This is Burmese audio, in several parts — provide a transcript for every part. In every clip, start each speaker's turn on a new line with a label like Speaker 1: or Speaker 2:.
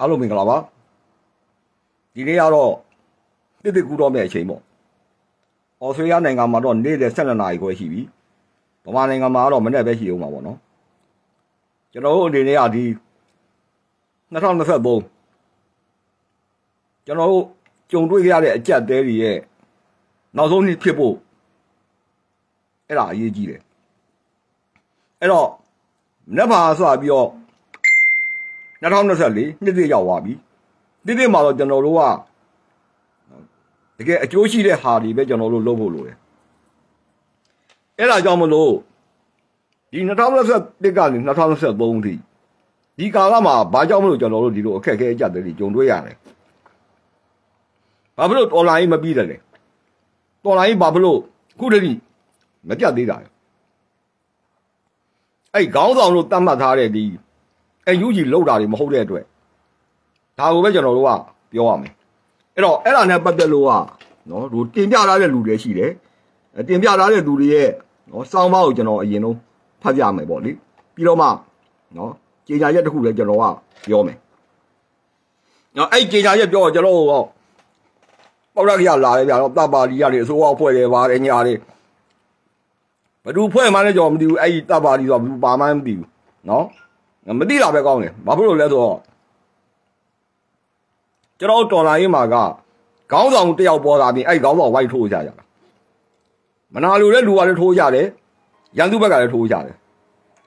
Speaker 1: အားလုံးမင်္ဂလာပါဒီနေ့ကတော့တစ်တစ်ကူတော့မယ့်အချိန်ပေါ့ဩစတြေးလျနိုင်ငံမှာတော့နေ့လယ်12နာရီခွဲရှိပြီဗမာနိုင်ငံမှာကတော့မနေ့ပဲရှိအောင်ပါပေါ့နော်ကျွန်တော်တို့အနေနဲ့ကဒီ2023ကျွန်တော်တို့ကြုံတွေ့ရတဲ့အကြက်တဲတွေရဲ့နောက်ဆုံးနှစ်ဖြစ်ဖို့အဲ့ဒါအရေးကြီးတယ်အဲ့တော့မနေ့ပါဆိုပြီးတော့ 2024နှစ်တည်းရောက်သွားပြီနှစ်တည်းမှာတော့ကျွန်တော်တို့ကတကယ်အကျိုးရှိတဲ့ဟာတွေပဲကျွန်တော်တို့လုပ်ဖို့လိုတယ်အဲ့ဒါကြောင့်မလို့ဒီ2021ကနေ2023ထိဒီကာလမှာဘာကြောင့်မလို့ကျွန်တော်တို့ဒီလိုအခက်အခဲအကြက်တွေကြုံတွေ့ရတယ်ဘာဖြစ်လို့တော်လိုင်းမပြီးတယ်လဲတော်လိုင်းဘာဖြစ်လို့ခုတည်းမပြတ်သေးတာလဲအဲ့ခေါင်းဆောင်လို့တတ်မှတ်ထားတဲ့ဒီ အယူကြီးလောက်တာတွေမဟုတ်တဲ့အတွက်ဒါကိုပဲကျွန်တော်တို့ကပြောရမယ်အဲ့တော့အဲ့ဒါနဲ့ပတ်သက်လို့ကနော်ဒီတင်ပြထားတဲ့လူတွေရှိတယ်တင်ပြထားတဲ့လူတွေရဲ့နော်စောင်းပါးကိုကျွန်တော်အရင်ဆုံးဖတ်ပြမယ်ပေါ့လေပြီးတော့မှနော်ကြေညာရက်တစ်ခုလည်းကျွန်တော်ကပြောမယ်နော်အဲ့ကြေညာရက်ပြောတော့ကျွန်တော်တော့ပေါရကရလာတယ်ဗျာတော့တပ်ပါလီရတယ်အစိုးရဖွဲ့တယ်ပါတယ်ညာတယ်ဘယ်သူဖွဲ့မှလည်းကျွန်တော်မသိဘူးအဲ့ဒီတပ်ပါလီဆိုတော့ဘူးပါမှန်းမသိဘူးနော် မသိတာပဲကောင်းတယ်ဘာဖြစ်လို့လဲဆိုတော့ကျွန်တော်တော်လာရေးမှာကခေါင်းဆောင်တယောက်ပေါ်လာပြီးအဲ့ခေါင်းဆောင်ဝိုက်ထိုးကြကြတာမနာလိုတဲ့လူကလည်းထိုးကြတယ်ရန်သူဘက်ကလည်းထိုးကြတယ်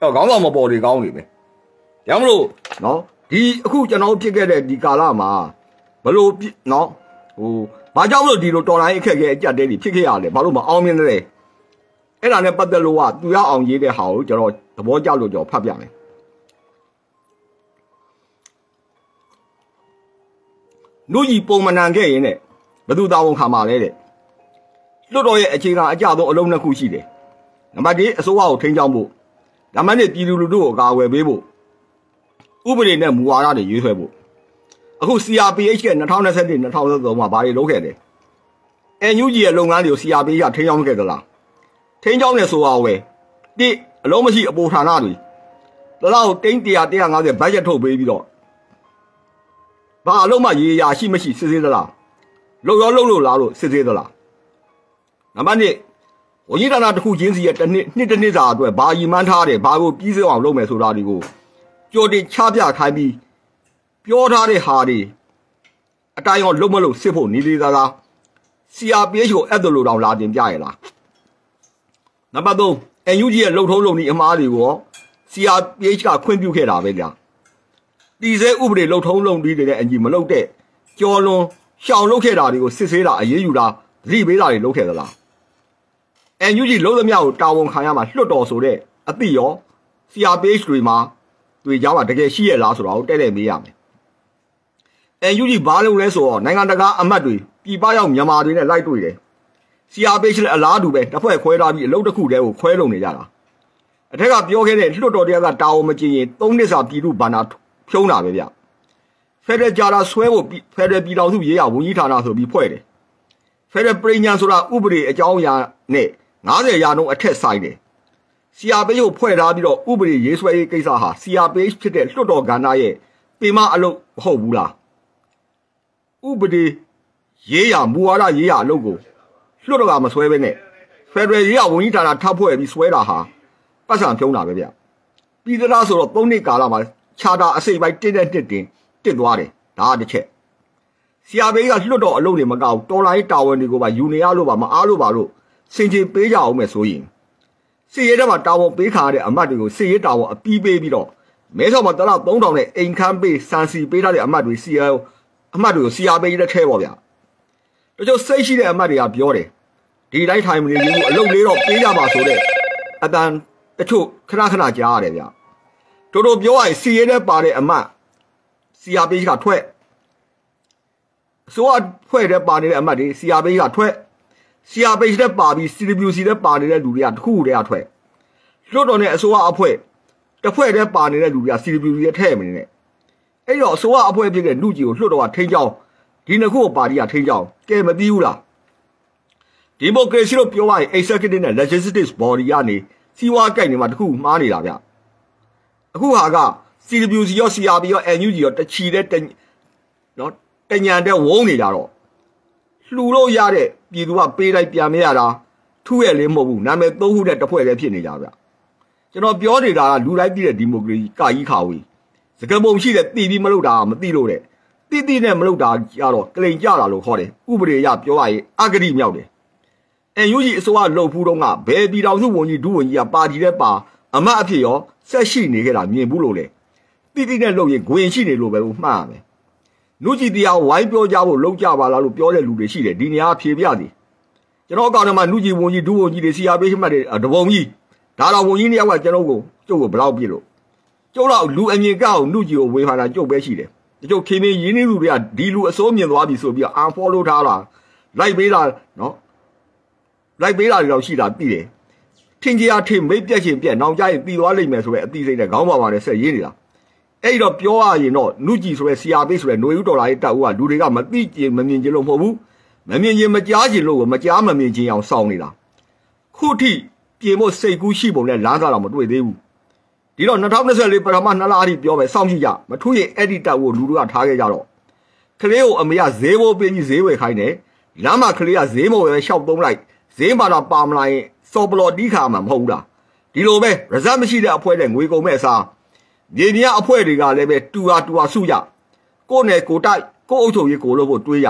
Speaker 1: အဲ့ခေါင်းဆောင်မပေါ်လေကောင်းနေပဲဒါမလို့နော်ဒီအခုကျွန်တော်ဖြစ်ခဲ့တဲ့ဒီကာလမှာဘလို့နော်ဟိုဘာကြောင့်လို့ဒီလိုတော်လိုင်းအခက်ခဲအကြက်တဲတွေဖြစ်ခဲ့ရလဲဘာလို့မအောင်မြင်လဲအဲ့ဒါနဲ့ပတ်သက်လို့ကသူရအောင်ရေးတဲ့ဟာကိုကျွန်တော်သဘောကျလို့ကျွန်တော်ဖတ်ပြမယ် လူကြီးပုံမနံခဲ့ရင်တဲ့ဘသူတာဝန်ခံပါလဲတဲ့လွတ်တော်ရဲ့အခြေခံအကြဆုံးအလုံးနှစ်ခုရှိတယ်နံပါတ်1အစိုးရကိုထိန်းချောင်းဖို့နံပါတ်2ပြည်သူလူထုကိုအကာအကွယ်ပေးဖို့ဥပဒေနဲ့မူဝါဒတွေရွေးဆွဲဖို့အခု CRPH က2021 2023မှာဘာတွေလုပ်ခဲ့လဲ NUG ရဲ့လုပ်ငန်းတွေကို CRPH ကထိန်းချောင်းခဲ့သလားထိန်းချောင်းနေဆိုအောင်ဝယ်တိအလုံးမရှိအပေါ်ဌာနတွေတလောက်တိန်း100 150ဘတ်ဂျက်ထုတ်ပေးပြီးတော့ ဘာအလုံးမရေရာရှိမရှိစစ်ဆေးသလားလုံရောလုံလို့လားလို့စစ်ဆေးသလားနံပါတ်1ဝန်ကြီးဌာနတစ်ခုချင်းစီရဲ့တစ်နှစ်နှစ်တစ်နှစ်စာအတွက်ဘာရည်မှန်းထားတယ်ဘာကိုပြီးစေအောင်လုပ်မယ်ဆိုတာတွေကိုကြိုတင်ချပြခိုင်းပြီးပြောထားတဲ့ဟာတွေအတိုင်းရောလုံးမလို့စစ်ဖို့နေသေးသလား CRPH ကိုအဲ့ဒါလိုတောင်လာတင်ပြရလားနံပါတ်3 NUG ရဲ့လှုပ်ထုံးလုံဤအမားတွေကို CRPH ကခွင့်ပြုခဲ့တာပဲကြာ တီစဲဥပဒေလှုပ်ထုံးလုံဤတွေနဲ့အညီမလုပ်တဲ့ကြော်လွန်ရှောင်လုပ်ခဲ့တာတွေကိုစစ်ဆေးတာအရေးယူတာသတိပေးတာတွေလုပ်ခဲ့သလား NUG လုံးသမျှကိုတာဝန်ခံရမှာလွတ်တော်ဆိုတဲ့အသိရော CRPH တွေမှာတွေ့ကြမှာတကယ်ရှိရလားဆိုတော့တဲ့တဲ့မေးရမယ်။ NUG ဘာလို့လဲဆိုတော့နိုင်ငံတကာအမတ်တွေပြည်ပရောက်မြန်မာတွေနဲ့လိုက်တွေ့တယ်။ CRPH လည်းအလားတူပဲတစ်ဖွဲ့ခွဲထားပြီးအလုပ်တစ်ခုတည်းကိုခွဲလုံနေကြတာ။အထက်ကပြောခဲ့တဲ့လွတ်တော်တရားကတာဝန်မကျင်ရင်၃နှစ်စာပြည်သူဘာနာ ဖြုံးတာပဲဗျ။ဖက်ဒရယ်ဂျာတာဆွဲဖို့ဖက်ဒရယ်ပြည်တော်စုရေးရဝန်ကြီးဌာနဆိုပြီးဖွဲ့တယ်။ဖက်ဒရယ်ပြည်ညာဆိုတာဥပဒေအကြောင်းအရာနဲ့90ရာနှုန်းအထက်ဆိုင်တယ် CRPH ကိုဖွဲ့ထားပြီးတော့ဥပဒေရေးဆွဲရေးကိစ္စဟာ CRPH ဖြစ်တဲ့လွှတ်တော်ကဏ္ဍရဲ့ပင်မအလုပ်မဟုတ်ဘူးလားဥပဒေရေးရမူဝါဒရေးရအလုပ်ကိုလွှတ်တော်ကမဆွဲဘဲနဲ့ Federal ရေးရဝန်ကြီးဌာနထပ်ဖွဲ့ပြီးဆွဲတာဟာပတ်စံဖြုံးတာပဲဗျပြည်သလားဆိုတော့၃နှစ်ကာလမှာ ခြာတာအစိပ်ပိုင်းတစ်တဲ့တစ်တင်တစ်သွားတယ်ဒါကတစ်ချက် CRPH ကလွှတ်တော်အလုပ်တွေမကောက်တော်လိုင်းတာဝန်တွေကိုပါယူနေရလို့ပါမအားလို့ပါလို့စင်ကြေပေးကြအောင်မယ်ဆိုရင်စစ်ရေးတဲ့မှာတာဝန်ပေးခါရတဲ့အမတ်တွေကိုစစ်ရေးတာဝန်အပီးပေးပြီးတော့မဲဆောက်မှာတလား3000နဲ့အိမ်ခမ်းပေးစန်စီပေးထားတဲ့အမတ်တွေ CR အမတ်တွေကို CR ပေးတဲ့ထဲပေါ့ဗျာတချို့စိတ်ရှိတဲ့အမတ်တွေကပြောတယ်ဒီတိုင်းထိုင်မနေဘူးအလုပ်လေးတော့ပေးကြပါဆိုတဲ့အတန်တချို့ခဏခဏကြားရတယ်ဗျာ တို့တို့ပြောရရင်စီရဲတဲ့ပါတဲ့အမတ် CR ပေးကထွက်အစိုးရဖွဲ့တဲ့ပါနေတဲ့အမတ်တွေ CR ပေးကထွက် CRPH နဲ့ပါပြီး CWC နဲ့ပါနေတဲ့လူတွေကတခုတည်းအထွက်လွတ်တော်နဲ့အစိုးရအဖွဲ့တစ်ဖွဲ့တည်းပါနေတဲ့လူတွေက CWC နဲ့ထည့်မနေနဲ့အဲ့တော့အစိုးရအဖွဲ့ဖြစ်တဲ့လူကြီးကိုလွတ်တော်ကထိန်းချောင်းဒီနှစ်ခုကိုပါတီကထိန်းချောင်းကဲမပြီးဘူးလားဒီမိုကရေစီလို့ပြောရရင် executive နဲ့ legislative body ကနေစီးပွားကြိုက်နေမှာတခုမှားနေတာဗျ အခုဟာက CWC ရော CRB ရော NUG ရောတချီတဲ့နော်တညံတဲ့ဝုန်းနေကြတော့လှူလို့ရတဲ့ပြည်သူကပေးလိုက်ပြန်မရတာထူးရလေးမဟုတ်ဘူးနာမည်သုံးခုနဲ့တစ်ဖွဲ့တည်းဖြစ်နေကြဗျကျွန်တော်ပြောနေတာကလူတိုင်းပြည်တဲ့ဒီမိုကရေစီကာကြီးခါဝေးစကပုံရှိတဲ့တည်ပြီးမလုပ်တာမသိလို့တဲ့တိတိနဲ့မလုပ်တာကြတော့ကလိန်ကြတာလို့ခေါ်တယ်ဥပဒေရပြောရရင်အဂတိမြောက်တယ်အန်ယူဂျီအစိုးရလှုပ်ဖူးတော့ကဘယ်ပြည်တော်စုဝန်ကြီးဒုဝန်ကြီးကပါတီတဲ့ပါအမတ်အဖြစ်ရော ဆက်ရှိနေခဲ့တာမြင်ဘူးလို့လေတိတိနဲ့လှုပ်ရင်ဂွင်ရှိနေလို့ပဲမှတ်ရမယ်နုကြည်တရားဝိုင်းပြောကြဖို့လှုပ်ကြပါလားလို့ပြောတဲ့လူတွေရှိတယ်ဒီနေရာဖြေပြသည်ကျွန်တော်အကောင့်ထဲမှာနုကြည်ဝန်ကြီးဒုဝန်ကြီးတွေစီယာပေးမှတ်တယ်တပုံကြီးဒါတော့ဝန်ကြီးနှစ်ယောက်ကကျွန်တော်ကိုကျုပ်ကိုဘလောက်ပြစ်လို့ကျုပ်တော့လူအမြင်ကောက်နုကြည်ကိုဝေဖန်တာကျုပ်ပဲရှိတယ်တချို့ခင်မင်းရင်းနှီးလူတွေကဒီလူအစိုးမြင်သွားပြီဆိုပြီးတော့ unfollow ထားတာလိုက်ပေးတာနော်လိုက်ပေးတာတွေတော့ရှိတာသိတယ် ထင်ကြီးအားထင်မိတ်ပြက်ချင်းပြက်နောင်ကြရင်ပြီးသွားလိမ့်မယ်ဆိုတဲ့အသိစိတ်နဲ့ခေါင်းပါပါနဲ့ဆက်ရင်းနေတာအဲ့တော့ပြောရရင်တော့နုကြည်ဆိုတဲ့ CRB ဆိုတဲ့ຫນွေဦးတော်လာရေးတပ်ဦးကလူတွေကမသိကျင်မမြင်ကျင်လို့မဟုတ်ဘူးမမြင်ကျင်မကြားကျင်လို့မကြားမမြင်ကျင်အောင်စောင့်နေတာခုထိပြေမို့စိတ်ကူးရှိပုံနဲ့လမ်းစားတော့မတွေ့သေးဘူးဒီတော့2024ပထမနှစ်လအထိပြောမယ်စောင့်ကြည့်ကြမထူးရင်အဲ့ဒီတပ်ကိုလူတို့ကထားခဲ့ကြတော့ကလေးကိုအမေကဈေးဘိုးပင်းကြီးဈေးဝယ်ခိုင်းတယ်လမ်းမှာကလေးကဈေးမော်ပဲရှောက်သုံးလိုက်ဈေးမှာတော့ပါမလာရင် စော်ပလော်တီးခါမှာမဟုတ်ဘူးလားဒီလိုပဲ result မရှိတဲ့အဖွဲတဲ့ငွေကုန်မဲ့အစားမြေမြအဖွဲတွေကလည်းပဲတူဟာတူဟာစုရကိုယ်နဲ့ကိုတိုက်ကိုအုပ်ချုပ်ရေးကိုလို့ဖို့တွေးရ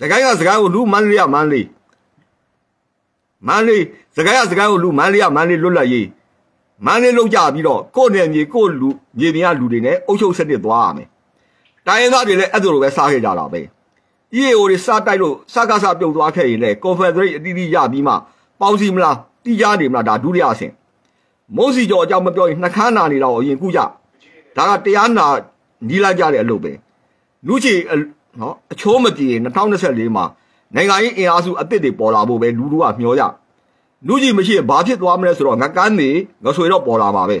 Speaker 1: စကိုင်းကစကိုင်းကိုလူမန်းလေးရမန်းလေးမန်းလေးစကိုင်းကစကိုင်းကိုလူမန်းလေးရမန်းလေးလွတ်လပ်ရေးမန်းလေးလောက်ကြပြီးတော့ကိုယ်နဲ့မြေကိုလူမြေမြလူတွေနဲ့အုပ်ချုပ်စနစ်သွားရမယ်တိုင်းရင်းသားတွေလည်းအဲ့လိုပဲစားခဲ့ကြတာပဲ EAO တွေစတိုက်လို့စကားစပြုတ်သွားခဲ့ရင်လည်း Confederate အတီးတီးရပြီးမှ ပေါင်းစီမလားတီးကြနေမလားဒါဒုတိယအဆင့်မုံစီကျော်အကြောင်းမပြောရင်နှခမ်းနာနေတော့အရင်ကုကြဒါကတရားနာနီးလိုက်ကြတဲ့အလုပ်ပဲလူချီနော်အချိုးမပြေ2024မှာနိုင်ငံရေးအင်အားစုအသစ်တွေပေါ်လာဖို့ပဲလူလူကမျှော်ရလူကြီးမရှိရင်ဘာဖြစ်သွားမလဲဆိုတော့ငကန်းနေငဆွေတော့ပေါ်လာမှာပဲ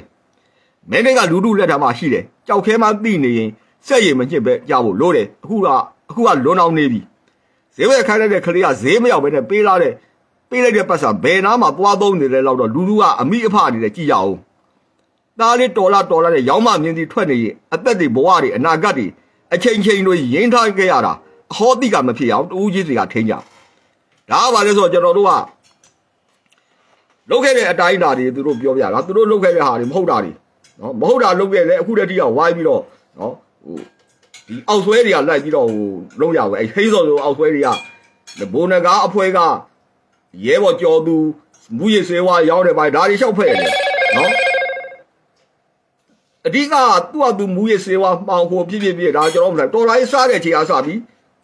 Speaker 1: မင်းတွေကလူလူလက်ထမှာရှိတယ်ကြောက်ခဲမှသိနေရင်စက်ရည်မညစ်ပဲကြဖို့လို့တယ်အခုကအခုကလွန်အောင်နေပြီဈေးဝယ်ခိုင်းတဲ့ကလေးကဈေးမရောက်ပဲနဲ့ပေးလာတဲ့ ပေးလိုက်တဲ့ပတ်စံဘယ်နားမှာသွားသုံးနေလဲလောက်တော့လူလူကအမိအဖအနေနဲ့ကြည်ကြအောင်သားလေးတော်လာတော်လာတဲ့ရောင်းမမြင်းစီထွက်နေရင်အသက်တွေဘဝတွေအနာဂတ်တွေအချိန်ချင်းတွေရင်းထားခဲ့ရတာအဟောတိကမဖြစ်အောင်တူးကြီးတွေကထိန်းကြဒါကဘာလဲဆိုတော့ကျွန်တော်တို့ကလုပ်ခဲ့တဲ့အတိုင်းအတာတွေသူတို့ပြောပြတာသူတို့လုပ်ခဲ့တဲ့ဟာတွေမဟုတ်တာတွေနော်မဟုတ်တာလုပ်ခဲ့လဲအခုတည်းကဝိုင်းပြီးတော့နော်ဟိုဒီအောက်ဆွဲတွေကလိုက်ပြီးတော့ဟိုလုံးရပဲအဲဟိစော်လိုအောက်ဆွဲတွေကဘိုးနဂါအဖွဲက ရဲဘော်ကြော်သူမူရစေဝါရောင်းတယ်ပါဒါတွေလျှောက်ဖက်ရတယ်နော်အဓိကသူ့အတူမူရစေဝါမှောင်ဖို့ဖြစ်ဖြစ်ဖြစ်ဒါကျွန်တော်မလားတော်လိုက်စားတဲ့ခြေအားစပြီး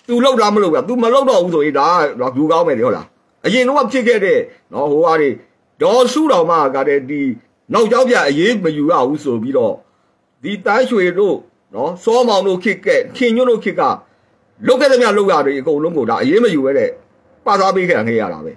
Speaker 1: သူလောက်တာမလောက်တာသူမလောက်တော့ဘူးဆိုရင်ဒါကလူကောင်းမယ်လေဟုတ်လားအရင်တော့ဖြစ်ခဲ့တဲ့နော်ဟိုဟာတွေဒေါ်စုတော်မကတဲ့ဒီနောက်ကျောင်းပြအေးမယူရဘူးဆိုပြီးတော့ဒီတန်းရွှေတို့နော်စောမောင်တို့ခစ်ကဲခင်ညွန့်တို့ခစ်ကလုတ်ခဲ့တဲ့မြလုတ်ရတယ်အကုန်လုံးကိုဒါအေးမယူပဲတဲ့ပါသားပေးခဲ့ခဲ့ရတာပဲ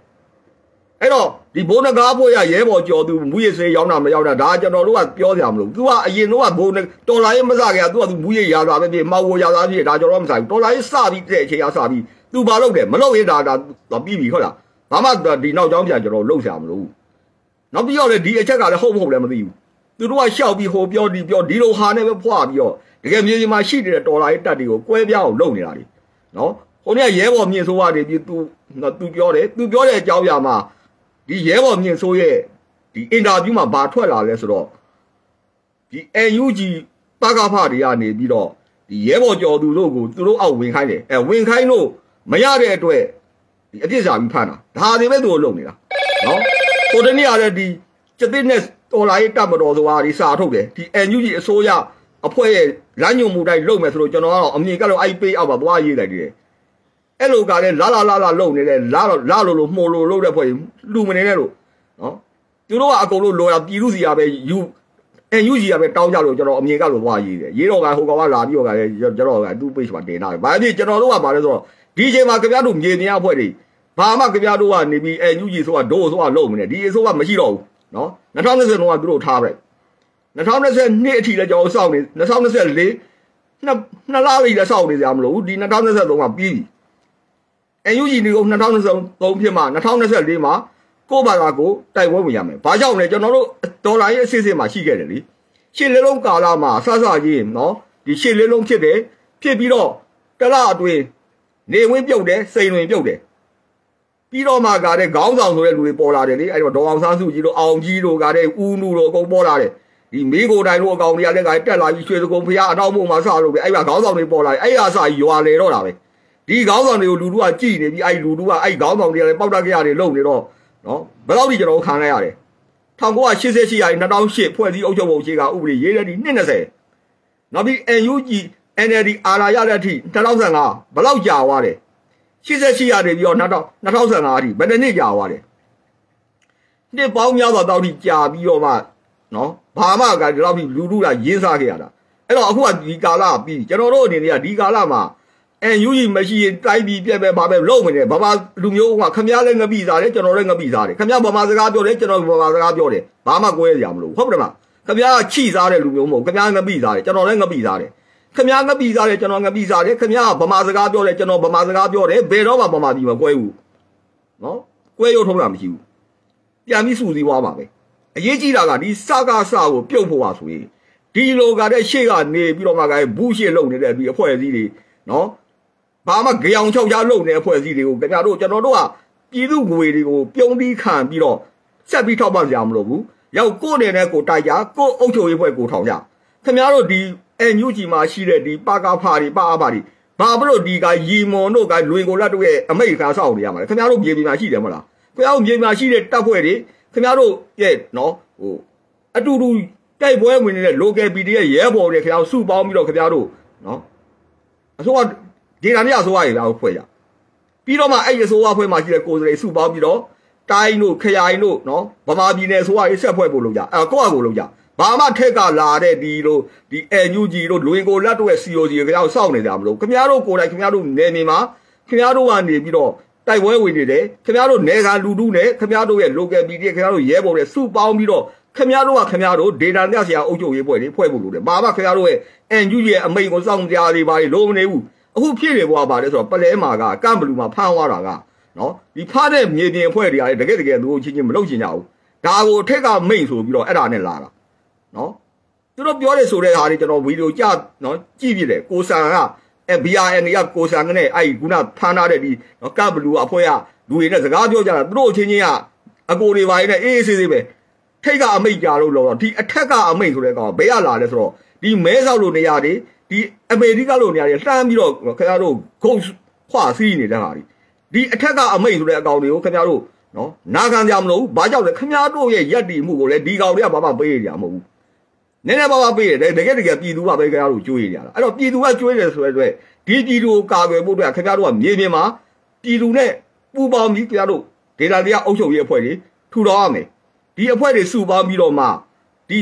Speaker 1: အဲ့တော့ဒီဘိုးနဂါဖို့ရရဲဘော်ကြော်သူမူရစေးရောက်တာမရောက်တာဒါကျွန်တော်တို့ကပြောစရာမလိုသူကအရင်တော့ဘိုးတော်လာရေးမစခဲ့သူကသူမူရရာသာပဲဖြစ်မောက်ဝရာသာဖြစ်ဒါကျွန်တော်မဆိုင်ဘူးတော်လာရေးစပြီးတဲ့အချိန်အစပြီးသူဘာလုပ်တယ်မလုပ်ရင်ဒါဒါပြီးပြီဟုတ်လားဘာမှဒီနောက်ကြောင်းပြန်ကျွန်တော်လှုပ်ရှားမလို့နောက်ပြီးတော့လေဒီအချက်ကလည်းဟုတ်မဟုတ်လည်းမသိဘူးသူတို့ကရှောက်ပြီးဟိုပြောဒီပြောဒီလိုဟာနဲ့ပဲဖွာပြီးတော့တကယ်မြေကြီးမှာရှိနေတဲ့တော်လာရေးတက်တွေကိုကွဲပြားအောင်လုပ်နေတာလေနော်ဟိုနေ့ရဲဘော်မြင့်ဆိုးရတယ်ပြီးသူသူပြောတယ်သူပြောတဲ့အကြောင်းအရာမှာ ဒီရဲဘော်မြင့်ဆိုးရဲ့ဒီအင်တာဗျူးမှာဘာထွက်လာလဲဆိုတော့ဒီ NUG ပကဖတွေကနေပြီးတော့ဒီရဲဘော်ကျော်သူတို့ကိုသူတို့အောက်ဝင်ခိုင်းတယ်အဲဝင်ခိုင်းလို့မရတဲ့အတွက်ဒီအပြစ်စာပြီးဖမ်းတာဒါတွေပဲသူတို့လုပ်နေတာနော်ဟိုတနေ့ရတဲ့ဒီကျသစ်နဲ့တော်လာရေးတပ်မတော်ဆိုတာဒီစာထုတ်တယ်ဒီ NUG အစိုးရအဖွဲ့ရဲ့လမ်းညွှန်မှုတိုင်းလုပ်မယ်ဆိုတော့ကျွန်တော်ကတော့အမြင်ကတော့အိုက်ပေးအောက်ပါသွားရေးလိုက်တယ် အဲ့လိုကလည်းလာလာလာလာလုံနေတယ်လာလာလို့လို့မှုလို့လို့တဲ့ဖွဲ့လူမနေနဲ့လို့နော်သူတို့ကအကုန်လုံးလော်ရပြည်သူစီရပဲယူအဲယူကြီးရပဲတောင်းကြလို့ကျွန်တော်အမြင်ကလို့သွားရေးတယ်ရေးတော့ကဟိုကောင်ကလာပြီးတော့ကလည်းကျွန်တော်ကသူ့ page မှာတင်ထားတယ်ဘာဖြစ်ကျွန်တော်တို့ကဘာလဲဆိုတော့ဒီအချိန်မှာကြပြတို့မြေမြအဖွဲ့တွေဘာမှကြပြတို့ကနေပြီးအဲယူကြီးဆိုတာဒိုးဆိုတာလုံးမနေဒီအစိုးကမရှိတော့ဘူးနော်2020လုံးကသူတို့ထားပြ2022အထိလည်းကျွန်တော်စောင့်နေ2024နှစ်နှစ်လလေးလည်းစောင့်နေကြမလို့ဒီ2023မှာပြီးပြီ NUG နေကို2023ဖြစ်မှ2024မှာကိုဘာသာကိုတိုက်ပွဲဝင်ရမယ်။ဘာကြောင့်လဲကျွန်တော်တို့ဒေါ်လာရဲ့အစစ်အစစ်မှာရှိခဲ့တယ်လေ။ရှစ်လေးလုံးကာလမှာဆဆချင်းနော်ဒီရှစ်လေးလုံးဖြစ်တယ်ဖြစ်ပြီးတော့တလအတွင်းနေဝင်းပြုတ်တယ်စိန်ဝင်ပြုတ်တယ်ပြီးတော့မှကတဲ့ခေါင်းဆောင်ဆိုတဲ့လူတွေပေါ်လာတယ်လေအဲ့တော့ဒေါအောင်ဆန်းစုကြည်တို့အောင်ကြီးတို့ကတဲ့ဦးနုတို့အကုန်ပေါ်လာတယ်ဒီမိကိုတိုင်တို့အကောင်တွေကလည်းကတက်လာပြီးရွှေစကုံဖျားအနောက်မှုမှာစလို့ပဲအဲ့ကခေါင်းဆောင်တွေပေါ်လာတယ်အဲ့အစာရွာလေတော့တာပဲ ဒီခေါင်းဆောင်တွေကိုလူတို့ကကြည်နေပြီးအဲ့လူတို့ကအဲ့ခေါင်းဆောင်တွေကလည်းပေါက်တက်ကြရတယ်လုံနေတော့နော်ဘယ်တော့ဒီကျွန်တော်ခံရရတယ်1988ရာ2008ဖွဲ့စည်းအုပ်ချုပ်ပုံအခြေကဥပဒေရေးတဲ့ဒီ20နောက်ပြီး NUG NLD အာရာရတဲ့အထိ2015ဘယ်လောက်ကြာသွားတယ်88ရာနေပြီးတော့2015အထိဘယ်နှစ်နှစ်ကြာသွားတယ်နှစ်ပေါင်းများစွာတောက်ထိကြာပြီးတော့မှနော်ဘာမှကဒီလောက်ထိလူလူကရင်းစားခဲ့ရတာအဲ့တော့အခုကဒီကာလပြီးကျွန်တော်တို့အနေနဲ့ကဒီကာလမှာ အန်ယူကြီးမရှိရင်တိုက်ပြီးပြက်ပဲဘာပဲလုံးမနေဘာဘာလူမျိုးကခမည်းလည်းငပိစားတယ်ကျွန်တော်လည်းငပိစားတယ်ခမည်းဘာမှစကားပြောတယ်ကျွန်တော်ဘာမှစကားပြောတယ်ဘာမှကွဲရမလို့ဟုတ်တယ်မခမည်းကချိစားတဲ့လူမျိုးမဟုတ်ခမည်းငပိစားတယ်ကျွန်တော်လည်းငပိစားတယ်ခမည်းငပိစားတယ်ကျွန်တော်ငပိစားတယ်ခမည်းကဘာမှစကားပြောတယ်ကျွန်တော်ဘာမှစကားပြောတယ်ဘယ်တော့မှဘာမှဒီမကွဲဘူးနော်ကွဲရုံထုံးတာမရှိဘူးပြန်ပြီးစူစီးသွားပါပဲအရေးကြီးတာကဒီစကားစကိုပြုတ်ဖို့ပါဆိုရင်ဒီလိုကတဲ့ရှေ့ကနေပြီးတော့မှကဘူးရှေ့လုံနေတဲ့ဒီအဖွဲ့အစည်းတွေနော် ဘာမှကြောင်ချောက်ကြားလုံနေတဲ့အဖွဲ့အစည်းတွေကိုခင်ဗျားတို့ကျွန်တော်တို့ကပြည်သူငွေတွေကိုပြုံးပြီးခံပြီးတော့ဆက်ပြီးထောက်ပံ့ကြမလို့ဘူးရောက်ကိုယ်နေနဲ့ကိုတိုက်ကြကိုအုပ်ချုပ်ရေးဖွဲ့ကိုထောင်ကြခင်ဗျားတို့ဒီအန်ယူဂျီမှာရှိတဲ့ဒီပါကာဖာတွေပါအပါတွေဘာဖြစ်လို့ဒီကရီမွန်တို့ကလွင်ကိုလက်တို့ရဲ့အမိတ်ခါဆောက်နေရမှာလဲခင်ဗျားတို့မြေပြင်မှာရှိတယ်မဟုတ်လားခင်ဗျားတို့မြေပြင်မှာရှိတဲ့တပ်ဖွဲ့တွေခင်ဗျားတို့ရဲ့နော်ဟိုအတူတူတိုက်ပွဲဝင်နေတဲ့ local PD ရဲ့ရဲဘော်တွေခင်ဗျားတို့စုပေါင်းပြီးတော့ခင်ဗျားတို့နော်အစိုးရ ဒေတာမြအစိုးရတွေလာဖွဲ့ကြပြီးတော့မှအဲ့ဒီအစိုးရဖွဲ့မှာရှိတဲ့ကိုယ်စားလှယ်စုပေါင်းပြီးတော့တိုင်းတို့ခရိုင်တို့နော်ဗမာပြည်နယ်အစိုးရရေးဆက်ဖွဲ့ဖို့လုပ်ကြအဲကိုယ့်အကိုလုပ်ကြဘာမှထက်ကလာတဲ့ဒီလိုဒီ NUG တို့လူဝင်ကိုလက်တို့ရဲ့ COG ကိုကြောက်စောင့်နေကြမလို့ခင်ဗျားတို့ကိုယ်တိုင်ခင်ဗျားတို့နေနေမှာခင်ဗျားတို့ကနေပြီးတော့တိုက်ပွဲဝင်နေတယ်ခင်ဗျားတို့နေကလူတူးနဲ့ခင်ဗျားတို့ရဲ့ local PD ခင်ဗျားတို့ရဲဘော်တွေစုပေါင်းပြီးတော့ခင်ဗျားတို့ကခင်ဗျားတို့ data ညဆရာအုပ်ချုပ်ရေးဖွဲ့တွေဖွဲ့ဖို့လုပ်တယ်ဘာမှခင်ဗျားတို့ရဲ့ NUG ရဲ့အမိန်ကိုစောင့်ကြရတွေပါလို့မနေဘူး အခုဖြစ်နေပေါ်ပါတယ်ဆိုတော့ပလဲမာကကမ်ဘလူမှာဖမ်းသွားတာကနော်ဒီဖားတဲ့မြေပြင်အဖွဲ့တွေကလည်းတကယ်တကယ်သူတို့ချင်းချင်းမလုပ်ချင်ကြဘူးဒါကိုအထက်ကမိတ်ဆိုပြီးတော့အဲ့ဒါနဲ့လာတာနော်သူတို့ပြောတယ်ဆိုတဲ့ဟာတွေကျွန်တော်ဗီဒီယိုကြနော်ကြည့်ပြတယ်ကိုဆန်ကအဲ BRN ကကိုဆန်ကနဲ့အဲ့ဒီခုနဖမ်းထားတဲ့ဒီနော်ကမ်ဘလူအဖွဲ့ကလူတွေနဲ့စကားပြောကြတာသူတို့ချင်းချင်းကအကိုတွေပါရင်းနဲ့အေးအေးဆေးဆေးပဲထိတ်ကအမိတ်ကြလို့လို့ဒီအထက်ကအမိတ်ဆိုတဲ့ကောင်ဘယ်ကလာလဲဆိုတော့ဒီမဲဆောက်လိုနေရာတွေ ဒီအမေရိကလိုနေရာတွေလှမ်းပြီးတော့ခင်ဗျားတို့ဂုတ်ခွစီးနေတဲ့ဟာဒီဒီအထက်ကအမိတ်ဆိုတဲ့အကောင်တွေကိုခင်ဗျားတို့နော်နာခံကြမလို့ဘာကြောင့်လဲခင်ဗျားတို့ရဲ့ရက်တီမှုကိုလည်းဒီကောင်တွေကဘာမှပေးရကြမဟုတ်ဘူးနည်းနည်းပါးပါးပေးရတယ်တကယ်တကယ်ပြည်သူကပဲခင်ဗျားတို့ကြွေးရတာအဲ့တော့ပြည်သူကကြွေးတယ်ဆိုတဲ့အတွက်ဒီပြည်သူကိုကာကွယ်ဖို့အတွက်ခင်ဗျားတို့ကမြေပြင်မှာပြည်သူနဲ့ပူးပေါင်းပြီးခင်ဗျားတို့ဒေတာတရားအုပ်ချုပ်ရေးအဖွဲ့တွေထူထောင်ရမယ်ဒီအဖွဲ့တွေစုပေါင်းပြီးတော့မှဒီ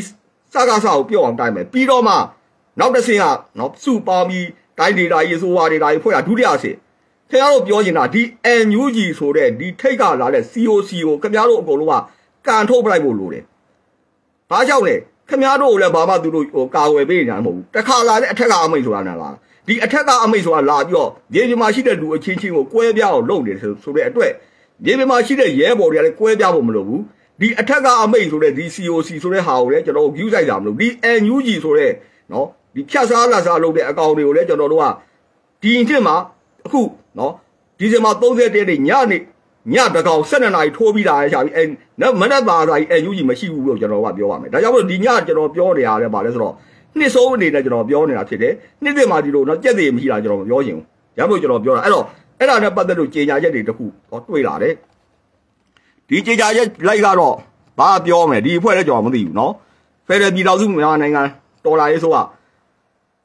Speaker 1: စကားစာကိုပြောအောင်တိုင်းမယ်ပြီးတော့မှ နောက်တစ်ဆင့်ကနော်စုပေါင်းပြီးတိုင်းဒေတာရေးဆိုဝါဒေတာရေးဖွဲ့တာဒုတိယအဆင့်ခင်ဗျားတို့ပြောချင်တာဒီ NUG ဆိုတဲ့ဒီထိတ်ကလာတဲ့ COC ကိုခင်ဗျားတို့အကုန်လုံးကကန်ထုတ်ပလိုက်ဖို့လိုတယ်။ဘာကြောင့်လဲခင်ဗျားတို့ကိုလည်းဘာမှသူတို့ဟိုကာဝယ်ပေးနေတာမဟုတ်ဘူး။တခါလာတဲ့အထက်ကအမိတ်ဆိုတာနဲ့လား။ဒီအထက်ကအမိတ်ဆိုတာလာပြီးတော့မြေပြင်မှာရှိတဲ့လူအချင်းချင်းကိုကွဲပြားအောင်လုပ်နေတယ်ဆိုတဲ့အတွက်မြေပြင်မှာရှိတဲ့ရဲဘော်တွေကလည်းကွဲပြားဖို့မလိုဘူး။ဒီအထက်ကအမိတ်ဆိုတဲ့ဒီ COC ဆိုတဲ့ဟာကိုလည်းကျွန်တော်တို့ view ဆိုင်တာမလို့ဒီ NUG ဆိုတဲ့နော် ဒီဖြတ်စားလာစားလုပ်တဲ့အကောင့်တွေကိုလည်းကျွန်တော်တို့ကဒီနှစ်မှာအခုနော်ဒီဇင်ဘာ30ရက်နေ့ညနေညတကောင်12နာရီထိုးပြီးတာရရှာပြီအဲမနက်ပါစာကြီးအယူကြီးမရှိဘူးလို့ကျွန်တော်ကပြောပါမယ်ဒါကြောင့်မို့ဒီညကျွန်တော်ပြောနေရတယ်ဗာလဲဆိုတော့နှစ်ဆုံးအနေနဲ့ကျွန်တော်ပြောနေတာဖြစ်တယ်နှစ်သက်မှာဒီလိုနော်ကြက်သေးမရှိတာကျွန်တော်မပြောချင်ဘူးရမို့ကျွန်တော်ပြောတာအဲ့တော့အဲ့ဒါနဲ့ပတ်သက်လို့ကြေညာချက်တွေတခုဟောတွေ့လာတယ်ဒီကြေညာချက်လိုက်ကတော့ဘာပြောမလဲဒီအဖွဲ့လည်းကျွန်တော်မသိဘူးနော်ဖက်ဒရယ်ပြည်တော်စုမြန်မာနိုင်ငံတော်လာရေးဆိုက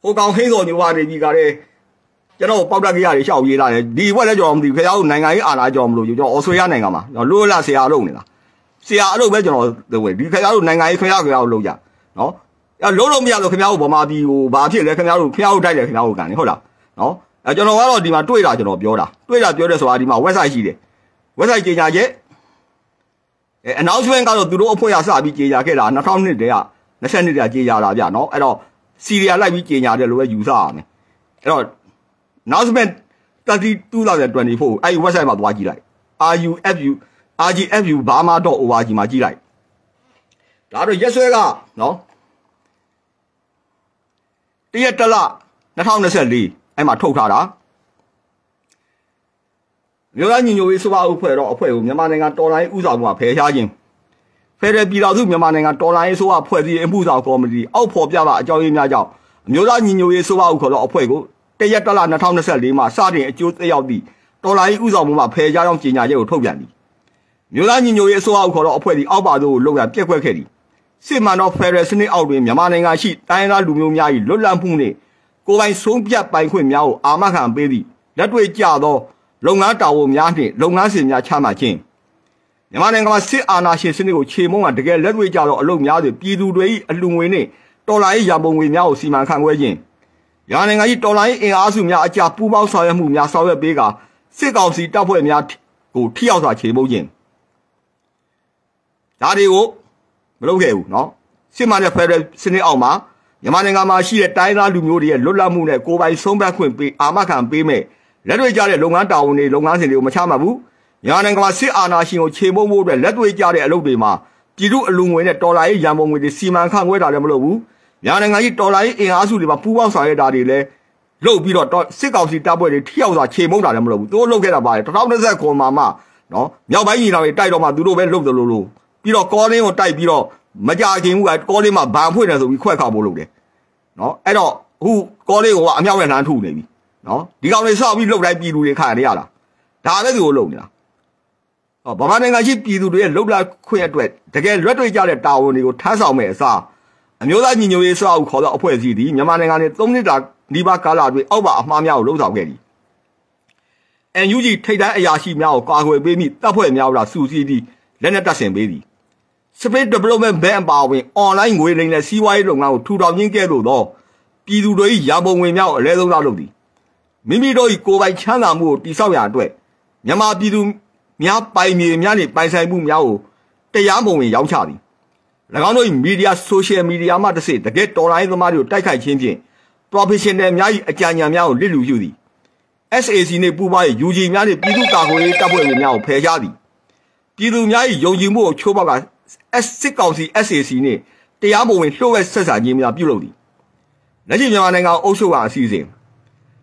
Speaker 1: ဟိုကောင်ဟင်းစော်ညိုပါနေပြီကလည်းကျွန်တော်ပေါက်တက်ကြီးရတယ်ရှောက်ရေးလာတယ်ဒီဘက်လည်းကျွန်တော်မသိဘူးခင်ဗျားတို့နိုင်ငံရေးအာဏာကြော်မလို့ကျွန်တော်အော်စတြေးလျနိုင်ငံမှာလို့လာဆရာလုပ်နေတာဆရာအလုပ်ပဲကျွန်တော်ဝင်ဒီခင်ဗျားတို့နိုင်ငံရေးခင်ဗျားခင်ဗျားတို့လုပ်ကြနော်အဲလုံးလုံးမရလို့ခင်ဗျားတို့ဗမာပြည်ကိုဘာဖြစ်လဲခင်ဗျားတို့ခင်ဗျားတို့တိုက်တယ်ခင်ဗျားတို့ကန်နေဟုတ်လားနော်အဲကျွန်တော်ကတော့ဒီမှာတွေ့တာကျွန်တော်ပြောတာတွေ့တာပြောတယ်ဆိုတာဒီမှာ website ရှိတယ် website ကြေညာချက်အဲ announcement ကတော့သူတို့အဖွဲ့ရစပြီးကြေညာခဲ့တာ2002တည်းက20နှစ်တည်းကြေညာတာဗျနော်အဲ့တော့ စီရီယာလိုက်ပြီးကြေညာတယ်လို့ပဲယူဆရမယ်အဲ့တော့ announcement 30 2024အဲ့ဒီ website မှာသွားကြည့်လိုက် RUFU RGFU burma.org မှာကြည့်လိုက်ဒါတော့ရက်ဆွဲကနော်တရက်တလ2024အဲ့မှာထုတ်ထားတာမြို့သားညီညွတ်ရေးစပါးအဖွဲ့တော့အဖွဲ့ကိုမြန်မာနိုင်ငံတော်လိုင်းဥဆောင်မှုကဖယ်ရှားခြင်း ဖယ်ဒရယ်ပြည်တော်စုမြန်မာနိုင်ငံတော်လိုင်းဆိုအဖွဲ့စည်းအမှုဆောင်ကော်မတီအောက်ဖော်ပြပါအကြောင်းရင်းများကြောင့်အမျိုးသားညီညွတ်ရေးစပါးဥခေါ်တော့အဖွဲ့ကိုတရက်တလ2024မှာစတင်အကျိုးသက်ရောက်သည့်တော်လိုင်းဥဆောင်မှုမှာဖယ်ရှားကြောင်းကြေညာချက်ကိုထုတ်ပြန်သည်မြို့သားညီညွတ်ရေးအစိုးရခေါ်တော့အဖွဲ့ဒီအောက်ပါသို့လောက်ရပြက်ကွက်ခဲ့သည်စစ်မှန်သောဖယ်ဒရယ်စနစ်အောက်တွင်မြန်မာနိုင်ငံရှိတိုင်းသားလူမျိုးများ၏လွတ်လပ်မှုနှင့်ကိုယ်ပိုင်ဆုံးဖြတ်ပိုင်ခွင့်များကိုအာမခံပေးသည့်လက်တွေ့ကျသောလုပ်ငန်းတာဝန်များနှင့်လုပ်ငန်းစဉ်များချမှတ်ခြင်း မြန်မာနိုင်ငံမှာစစ်အာဏာရှင်စနစ်ကိုခြေမုံကတကယ်လက်တွေ့ကျသောအလုပ်များတွင်ပြည်သူတွေ၏အလူငွေနှင့်တော်လှန်ရေးရပုံငွေများကိုစီမံခန့်ခွဲခြင်းမြန်မာနိုင်ငံ၏တော်လှန်ရေးအင်အားစုများအကြပူးပေါင်းဆောင်ရွက်မှုများဆောင်ရွက်ပေးကာစစ်ကောင်စီတပ်ဖွဲ့များကိုထိရောက်စွာခြေမုံခြင်းဒါတွေကိုမလုပ်ခဲ့ဘူးเนาะစစ်မှန်တဲ့ဖက်ဒရယ်စနစ်အောက်မှာမြန်မာနိုင်ငံမှာရှိတဲ့တိုင်းသားလူမျိုးတွေရဲ့လွတ်လပ်မှုနဲ့ကိုယ်ပိုင်ဆုံးဖြတ်ခွင့်ပေးအာမခံပေးမဲ့လက်တွေ့ကျတဲ့လုပ်ငန်းတာဝန်တွေလုပ်ငန်းစဉ်တွေကိုမချမှတ်ဘူး မြန်မာနိုင်ငံမှာစစ်အာဏာရှင်ကိုခြေမုံဖို့အတွက်လက်တွေ့ကျတဲ့အလုပ်တွေမှာပြည်သူအလူငွေနဲ့တော်လာရေးရန်ပုံငွေတွေစီမံခန့်ခွဲတာလည်းမလုပ်ဘူးမြန်မာနိုင်ငံကြီးတော်လာရေးအင်အားစုတွေမှာပူးပေါင်းဆောင်ရွက်တာတွေလည်းလုပ်ပြီးတော့စစ်ကောင်စီတပ်ဖွဲ့တွေထိရောက်စွာခြေမုံတာလည်းမလုပ်ဘူးသူတို့လုပ်ခဲ့တာပါတယ်2020ခုမှာမှနော်မြောက်ပိုင်းညီနောင်တွေတိုက်တော့မှသူတို့ပဲလုပ်တယ်လို့လို့ပြီးတော့ကောလင်းကိုတိုက်ပြီးတော့မကြခင်ဘူးကကောလင်းမှာဗန်ဖွင့်တယ်ဆိုပြီးခွက်ခါဖို့လုပ်တယ်နော်အဲ့တော့အခုကောလင်းကအမြောက်နဲ့လှမ်းထုနေပြီနော်ဒီကောင်တွေစောက်ပြီးလှုပ်တိုင်းပြည်သူတွေခါရရလားဒါပဲသူကိုလှုပ်နေတာဟော ဗမာနိုင်ငံရှိပြည်သူတွေရဲ့လှုပ်လာခွင့်အတွက်တကယ်ရွက်တွေ့ကြတဲ့တာဝန်တွေကိုထမ်းဆောင်မဲ့အစားအမျိုးသားညီညွတ်ရေးစောက်ခေါ်တော့အဖွဲ့အစည်းဒီမြန်မာနိုင်ငံနဲ့၃နှစ်တာဒီပါကာလာတွေအောက်ပါအမှားများကိုလှုပ်ဆောင်ခဲ့သည် NUG ထိတ်တန်းအရာရှိများကိုကာကွယ်ပေးမိတပ်ဖွဲ့များကစူးစီးပြီးလက်နက်တပ်ဆင်ပေးသည် Space Development Bank အပါအဝင် online ငွေလိမ်နဲ့စီးပွားရေးလုပ်ငန်းကိုထူထောင်ခြင်းကဲ့သို့သောပြည်သူတို့၏ရာပုံဝင်များကိုအလဲဆုံးလုပ်သည်မိမိတို့၏ကိုယ်ပိုင်ချမ်းသာမှုကိုတိဆောက်ရန်အတွက်မြန်မာပြည်သူ များပိုင်မြေများနှင့်ပိုင်ဆိုင်မှုများကိုတရားမဝင်ရောင်းချသည်၎င်းတို့၏မီဒီယာဆိုရှယ်မီဒီယာမှတစ်စိတကယ်တော်လိုင်းသမားတွေကိုတိုက်ခိုက်ခြင်းဖြင့် professional များ၏အကြံဉာဏ်များကိုလစ်လူယူသည် SAC နှင့်ပူးပေါင်း၍ UG များနှင့်ပြည်သူ့ကာကွယ်ရေးတပ်ဖွဲ့ဝင်များကိုဖယ်ရှားသည်ပြည်သူများ၏ယုံကြည်မှုကိုချိုးဖောက်ကစစ်ကောင်စီ SAC နှင့်တရားမဝင်လှုပ်ဝက်ဆက်ဆံခြင်းများပြုလုပ်သည်လက်ရှိမြန်မာနိုင်ငံအုပ်ချုပ်ကအစီအစဉ်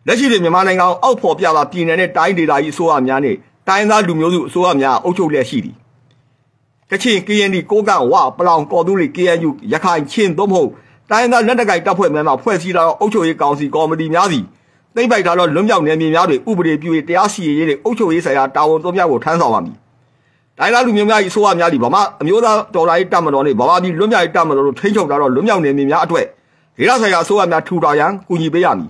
Speaker 1: လက်ရှိတွင်မြန်မာနိုင်ငံအောက်ဖော်ပြလာပြည်နယ်နဲ့တိုင်းဒေသကြီးအစိုးရများနှင့် တိုင်းသားလူမျိုးစုအစိုးရများအုပ်ချုပ်လျက်ရှိသည်ကချင် KND ကိုကန့်ဝပလောင်ကော်တူးလီ KNU ရခိုင်ချင်းသို့မဟုတ်တိုင်းသားလက်နက်ကိုင်တပ်ဖွဲ့များမှဖွဲ့စည်းလာသောအုပ်ချုပ်ရေးကောင်စီကော်မတီများသည်သိမ့်ပိုက်ထားသောလွတ်မြောက်နယ်မြေများတွင်ဥပဒေပြု၍တရားစီရင်ရေးနှင့်အုပ်ချုပ်ရေးဆိုင်ရာတာဝန်သုံးများကိုထမ်းဆောင်ပါမည်တိုင်းသားလူမျိုးများ၏အစိုးရများသည်ဗမာအမျိုးသားတော်လှန်ရေးတပ်မတော်နှင့်ဗမာပြည်လွတ်မြောက်ရေးတပ်မတော်တို့ထိန်းချုပ်ထားသောလွတ်မြောက်နယ်မြေများအထွတ်ဒေသဆိုင်ရာအစိုးရများထူထောင်ရန်ကူညီပေးရမည်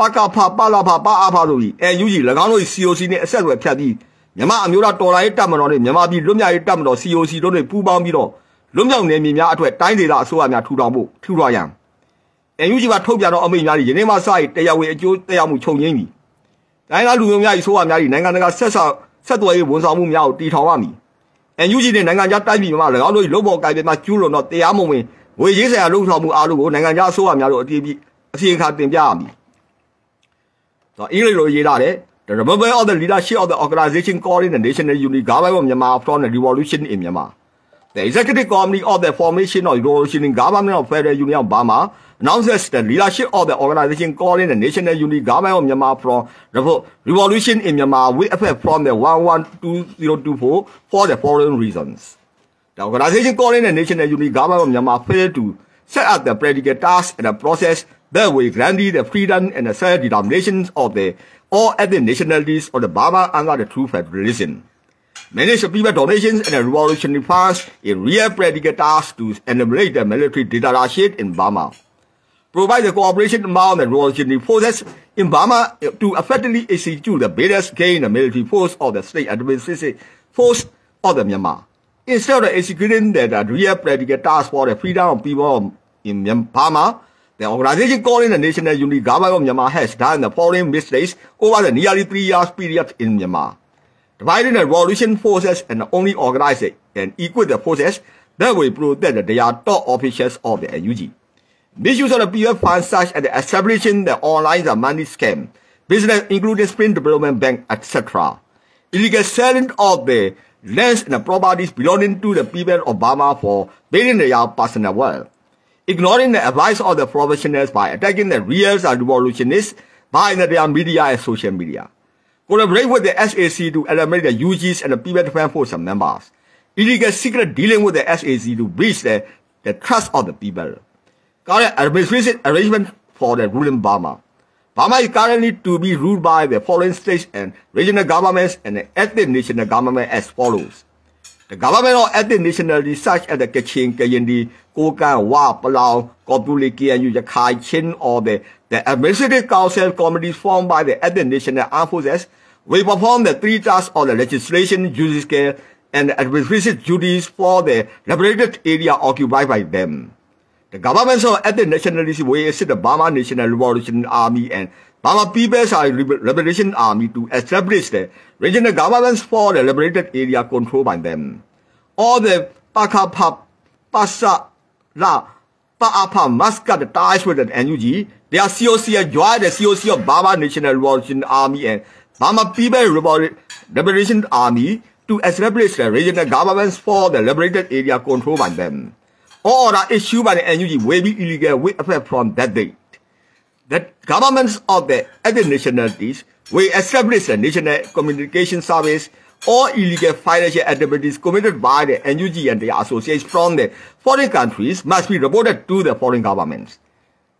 Speaker 1: ပကဖပလာဖပအားဖတို့၏အယူကြီး၎င်းတို့၏ COC နှင့်အဆက်အသွယ်ဖြတ်ပြီးမြန်မာအမျိုးသားတော်လှန်ရေးတပ်မတော်နှင့်မြန်မာပြည်လွတ်မြောက်ရေးတပ်မတော် COC တို့နှင့်ပူးပေါင်းပြီးတော့လွတ်မြောက်နယ်မြေများအထွတ်တိုင်းဒေသအစိုးရများထူထောင်ဖို့ထူထောင်ရန်အယူကြီးကထုတ်ပြန်သောအမိန့်များ၏ယနေ့မှစ၍တရားဝင်အကျိုးတရားမှုချုပ်ငင်းမည်တိုင်းသားလူမျိုးများ၏ဆိုးဝါများ၏နိုင်ငံတကာဆက်ဆောက်ဆက်သွယ်ရေးဝန်ဆောင်မှုများကိုတည်ထောင်ရမည်အန်ယူဂျီနဲ့နိုင်ငံခြားတိုက်ပြည်မှာ၎င်းတို့လုံပေါ်ကိုင်ပြမှာကျူးလွန်တော့တရားမဝင်ငွေရေးဆိုင်ရာလုံဆောင်မှုအားလုံးကိုနိုင်ငံခြားအစိုးရများတို့အတည်ပြုအစီရင်ခံတင်ပြရမည်။ဆိုတော့ အင်္ဂလိပ်လိုရေးထားတယ် The removal of the leadership of the organization calling the national unity government of Myanmar from the revolution in Myanmar. The executive committee of the formation of revolutionary government of Federal Union of Burma announces the leadership of the organization calling the National Unity Government of Myanmar from revolution in Myanmar with effect from the 112024 for the following reasons. The organization calling the National Unity Government of Myanmar failed to set up the predicate tasks and the process that will grant the freedom and the self-determination of the all ethnic nationalities of the Burma under the true federalism. The people donations and revolutionary funds in real predicate tasks to eliminate the military dictatorship in Burma provide the cooperation among the revolutionary forces in Burma eh, to effectively execute the various gain the military force of the state administrative force of the Myanmar. Instead of executing the, uh, real task for the freedom of people in Burma, the organization calling the National Unity Government of Myanmar has done the following mistakes over the nearly three years period in Myanmar. Dividing the revolution forces and only organize it and equip the forces that will prove that they are top officials of the NUG. Misuse of the PF funds such as the establishing the online the money scam, business including Spring Development Bank, etc. Illegal selling of the lands and properties belonging to the people of Burma for building their personal wealth. Ignoring the advice of the professionals by attacking the real revolutionists by their media and social media. Collaborate with the SAC to eliminate the UGs and the People Defense Force members. Illegal secret dealing with the SAC to breach the, the trust of the people. Current administration arrangement for the ruling Burma. Burma is currently to be ruled by the foreign states and regional governments and the ethnic national government as follows. The government of ethnic nationalities such as the Kachin, Kayindi, Kokan, Wa, Palau, Kopuli, Kianyu, Yakai, Chin, or the, the administrative council committees formed by the ethnic national armed forces will perform the three tasks of the legislation, judicial, and administrative duties for the liberated area occupied by them. The governments of ethnic nationalities will assist the Burma National Revolutionary Army and Burma People's Liberation Army to establish the regional governments for the liberated area controlled by them. All the Pakapa, Pasa, La, Paapa must cut ties with the NUG. They are COC join the COC of Burma National Revolution Army and Burma People Liberation Army to establish the regional governments for the liberated area controlled by them. All are issued by the NUG will be illegal with effect from that date The governments of the other nationalities will establish a national communication service or illegal financial activities committed by the NUG and their associates from the foreign countries must be reported to the foreign governments.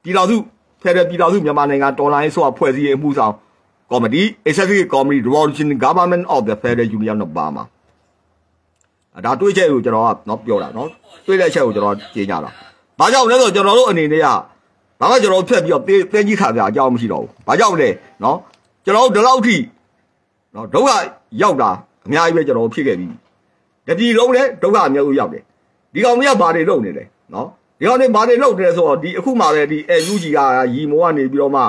Speaker 1: ပြည်တော်စုဖက်ဒရယ်ပြည်တော်စုမြန်မာနိုင်ငံတော်လိုင်းဆိုအဖွဲ့အစည်းအမှုဆောင် Committee Executive Committee Revolution Government of the Federal Union of Burma ဒါတွေးချက်ကိုကျွန်တော်ကနော်ပြောတာနော်တွေးတဲ့အချက်ကိုကျွန်တော်ကြေညာတာဘာကြောင့်လဲဆိုတော့ကျွန်တော်တို့အနေနဲ့က ဘာမှကျွန်တော်ဖက်ပြီးတော့တင်းကြီးခါပြအကြောင်းမရှိတော့ဘူးဘာကြောင့်လဲနော်ကျွန်တော်တို့ဒီလောက်ထိနော်ဒုက္ခရောက်တာအများကြီးပဲကျွန်တော်ဖြစ်ခဲ့ပြီတတိလုံးလည်းဒုက္ခအများကြီးရောက်တယ်ဒီကောင်မရဘာတွေလုပ်နေလဲနော်ဒီကောင်တွေဘာတွေလုပ်တယ်ဆိုတော့ဒီအခုမှပဲဒီ UG ကရီမိုးကနေပြီးတော့မှ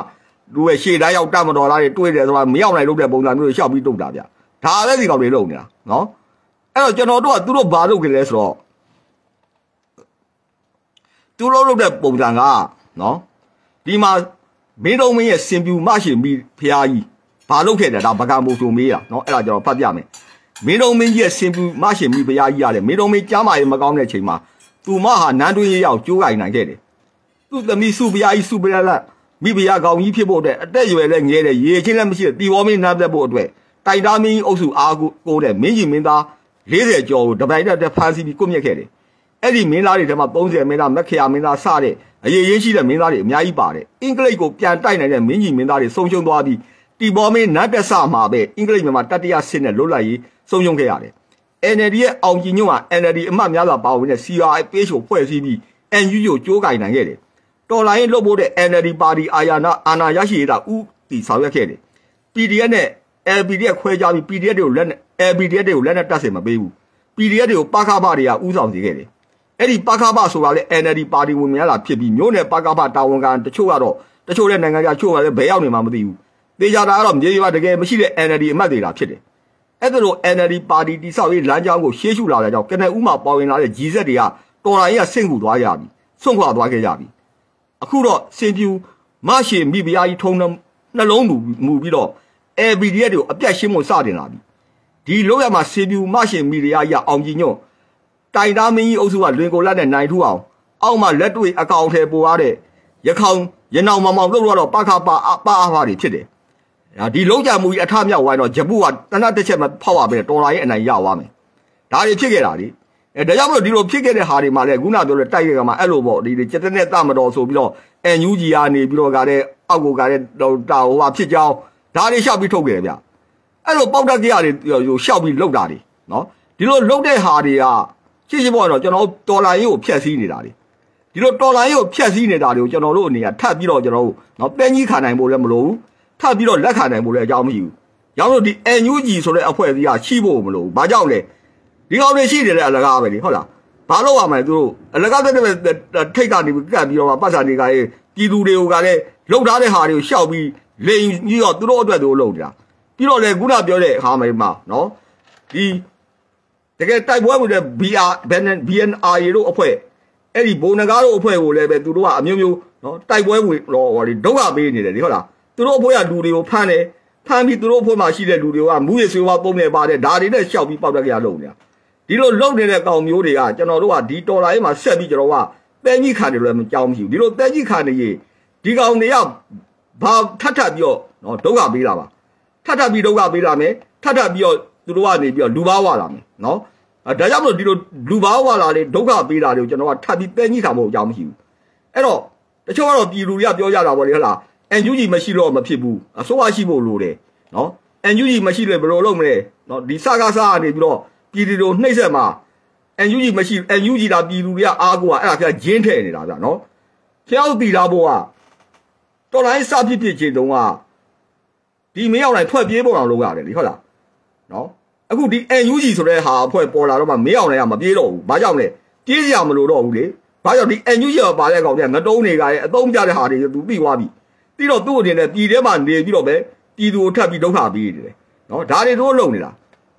Speaker 1: လူရဲ့ရှေ့တိုင်းရောက်တတ်မတော်လားတွေတွေးတယ်ဆိုတာမရောက်နိုင်လို့တဲ့ပုံစံမျိုးတွေရှောက်ပြီးတုတ်တာဗျဒါလည်းဒီကောင်တွေလုပ်နေတာနော်အဲ့တော့ကျွန်တော်တို့ကသူတို့ဘာလုပ်ကြလဲဆိုတော့သူတို့လုပ်တဲ့ပုံစံက နော်ဒီမှာမင်းတော်မင်းရဲ့စင်ပြူမရှိမိဖျားကြီးဘာလုပ်ခဲ့တယ်ဒါဗကံမို့ဆိုမေးတာနော်အဲ့ဒါကျွန်တော်ဖတ်ပြမယ်မင်းတော်မင်းကြီးရဲ့စင်ပြူမရှိမိဖျားကြီးရတယ်မင်းတော်မင်းကြားမာရေးမကောင်းတဲ့ချိန်မှာသူမဟာနန်းတွင်းရောက်ကျိုးကင်နိုင်ခဲ့တယ်သူ့သမီးစုဖျားကြီးစုဖျားလက်မိဖုရားကောင်ကြီးဖြစ်ဖို့အတွက်အသက်အရွယ်လည်းငယ်တယ်ရေချင်းလည်းမရှိတဲ့တီဝေါမင်းနားသက်ဖို့အတွက်တိုင်တာမင်းအုပ်စုအားကိုတဲ့မင်းကြီးမင်းသား40ကျော်ကိုတပိုင်တက်ဖမ်းဆီးပြီးကွပ်မြက်ခဲ့တယ် အဲ့ဒီမင်းသားတွေထဲမှာ30မင်းသားမက်ခရာမင်းသားစတဲ့အရေးရင်းရှိတဲ့မင်းသားတွေအများကြီးပါတယ်အင်္ဂလိပ်ကိုပြန်တိုက်နိုင်တဲ့မင်းကြီးမင်းသားတွေဆုံးရှုံးသွားပြီးတီဘောမင်းနတ်တက်ဆမှာပဲအင်္ဂလိပ်မြန်မာတတိယဆင့်နဲ့လွတ်လပ်ရေးဆုံးရှုံးခဲ့ရတယ် NLD ရဲ့အောင်ကြည်ညွန့်ဟာ NLD အမှတ်များစွာပါဝင်တဲ့ CRI page ကိုဖွဲ့စည်းပြီး NUG ကိုကြိုးကင်နိုင်ခဲ့တယ်တော်လိုင်းလုပ်ဖို့တဲ့ NLD ပါတီအာယာနာအာနာရရှိရတာဥတီဆောင်ရွက်ခဲ့တယ် PDF နဲ့ LPDF ခွဲခြားပြီး PDF တွေကိုလက်နဲ့ LPDF တွေကိုလက်နဲ့တတ်စင်မပေးဘူး PDF တွေကိုပခဖတွေကဥဆောင်စေခဲ့တယ် အဲ့ဒီပခဖဆိုတာလေ NLD ပါတီဝင်များလာဖြစ်ပြီးမြို့နယ်ပခဖတာဝန်ခံတချို့ကတော့တချို့တဲ့နိုင်ငံခြားချို့ကလည်းဘယ်ရောက်နေမှမသိဘူးတေချာတာကတော့မြေရွာတကယ်မရှိတဲ့ NLD အမတ်တွေလားဖြစ်တယ်အဲ့ဒါလို NLD ပါတီတိဆောက်ရေးလမ်းကြောင်းကိုရှေ့ရှုလာတဲ့ကြောင့်ကနဦးမှာပေါ်ဝင်လာတဲ့ G7 တွေကတော်လိုင်းရဆင့်ကူသွားကြပြီဆွန့်ခွာသွားခဲ့ကြပြီအခုတော့စင်ပြူမရှိမိဖုရားကြီးထုံနှလုံးမူမူပြီးတော့ ABDF တွေကိုအပြတ်ရှင်းဖို့စတင်လာပြီဒီလောက်ရမှာစင်ပြူမရှိမိဖုရားကြီးအောင်ကြည်ညွန့် တိုင်သားမင်းကြီးအုပ်စုကလွင်ကိုလက်နဲ့နိုင်ထူအောင်အောက်မှာလက်တွေ့အကောင်ထဲပိုရတဲ့ရခေါင်ရနောင်မောင်မောင်လှုပ်တော့ပခပါပါအားပါတွေဖြစ်တယ်ဒီလုံးကြမှုကြီးအထမြောက်ဝိုင်းတော့ဂျပူကတနတ်တစ်ချက်မဖောက်ရပဲတော်လာရင်အနိုင်ရသွားမယ်ဒါတွေဖြစ်ခဲ့တာလေအဲဒါကြောင့်မလို့ဒီလိုဖြစ်ခဲ့တဲ့ဟာတွေမှာလည်းခုနပြောတဲ့တိုက်ခဲ့ကမှအဲ့လိုပေါ့ဒီကျက်တဲ့တမတော်ဆိုပြီးတော့အန်ယူဂျီကနေပြီးတော့ကတဲ့အောက်ကိုကတဲ့တာဟိုဟာဖြစ်ကြောင်းဒါတွေရှောက်ပြီးထုတ်ခဲ့တယ်ဗျအဲ့လိုပေါက်တက်ကြရတွေရှောက်ပြီးလုတ်တာတွေနော်ဒီလိုလုတ်တဲ့ဟာတွေက ရှင်းရှင်းပြောတော့ကျွန်တော်တော်လာရေးကိုဖျက်ဆီးနေတာတွေဒီလိုတော်လာရေးကိုဖျက်ဆီးနေတာတွေကိုကျွန်တော်တို့အနေနဲ့ထပ်ပြီးတော့ကျွန်တော်တို့နော်ပဲကြီးခံနိုင်ဖို့လည်းမလိုဘူးထပ်ပြီးတော့လက်ခံနိုင်ဖို့လည်းအကြောင်းမရှိဘူးရောင်းလို့ဒီအန်ယူဂျီဆိုတဲ့အဖွဲ့အစည်းကရှိဖို့မလိုဘူးဘာကြောင့်လဲဒီကောင်တွေရှိနေတဲ့အလကားပဲလေဟုတ်လားဘာလို့ရမလဲသူတို့အလကားတဲ့ထိတ်ကနေကတ်ပြီးတော့ပတ်စာတွေကရေးပြည်သူတွေကလည်းလှုပ်ထားတဲ့ဟာတွေကိုရှောက်ပြီးလိန်ပြီးတော့သူတို့အတွက်သူတို့လှုပ်ကြပြီးတော့လေခုနပြောတဲ့ဟာမယ်မှာနော်ဒီ တကယ်တိုက်ပွဲဝင်တဲ့ BR BNR တို့အဖွဲ့အဲ့ဒီဘုံနဂါတို့အဖွဲ့ကိုလည်းပဲသူတို့ကအမျိုးမျိုးနော်တိုက်ပွဲဝင်တော့ဟောဒီဒုက္ခပေးနေတယ်လေဟုတ်လားသူတို့အဖွဲ့ကလူတွေကိုဖမ်းတယ်ဖမ်းပြီးသူတို့အဖွဲ့မှာရှိတဲ့လူတွေကမူရဆွေးဝါးပုံနေပါတယ်ဒါတွေနဲ့ရှောက်ပြီးပေါက်တက်ကြရလုံးနေတာဒီလိုလုံနေတဲ့ကောင်မျိုးတွေကကျွန်တော်တို့ကဒီတော်လာရေးမှာဆက်ပြီးကျွန်တော်ကတဲကြီးခံတယ်လို့လည်းကြောင်းမရှိဘူးဒီလိုတဲကြီးခံနေရင်ဒီကောင်တွေကဘာထပ်ထပ်ပြီးတော့နော်ဒုက္ခပေးလာပါထပ်ထပ်ပြီးဒုက္ခပေးလာမယ်ထပ်ထပ်ပြီးတော့သူတို့ကနေပြီးတော့လူဘာဝလာမယ်နော်အဲ ဒါကြောင့်မလို့ဒီလိုလူဘာဝလာလေဒုက္ခပေးတာတွေကိုကျွန်တော်ကထပ်ပြီးတဲကြီးခံဖို့အကြောင်းမရှိဘူးအဲ့တော့တချို့ကတော့ပြည်လူတွေကပြောကြတာပေါ့လေဟလားအန်ယူဂျီမရှိတော့မဖြစ်ဘူးအစိုးရရှိဖို့လိုတယ်နော်အန်ယူဂျီမရှိလို့ဘယ်လိုလုပ်မလဲနော်ဒီစကားစားကနေပြီးတော့ပြည်သူတို့နှိမ့်ဆက်မှာအန်ယူဂျီမရှိအန်ယူဂျီလာပြည်လူတွေကအားကိုကအဲ့ဒါပြဂျင်းထဲနေတာဗျနော်ဖျောက်တီလာဖို့ကတော်လိုင်းစဖြစ်ဖြစ်ချင်းတုံးကဒီမင်းအောင်တိုင်းထွက်ပြေးပေါ်အောင်လုပ်ရတယ်လေဟုတ်လားနော် အခုဒီ NUG ဆိုတဲ့ဟာအဖွဲ့ပေါ်လာတော့မှမင်းအောင်လည်းမပြေးတော့ဘူးဘာကြောင့်လဲပြေးစရာမလိုတော့ဘူးလေဘာကြောင့်ဒီ NUG ကပါတဲ့ကောင်ကငတုံးတွေကရဲ့အသုံးပြတဲ့ဟာတွေသူပြီးသွားပြီပြီးတော့သူ့အနေနဲ့ပြည်ထဲမှာနေပြီးတော့ပဲပြည်သူကိုထပ်ပြီးဒုက္ခပေးနေတယ်နော်ဒါတွေတို့လုံနေတာ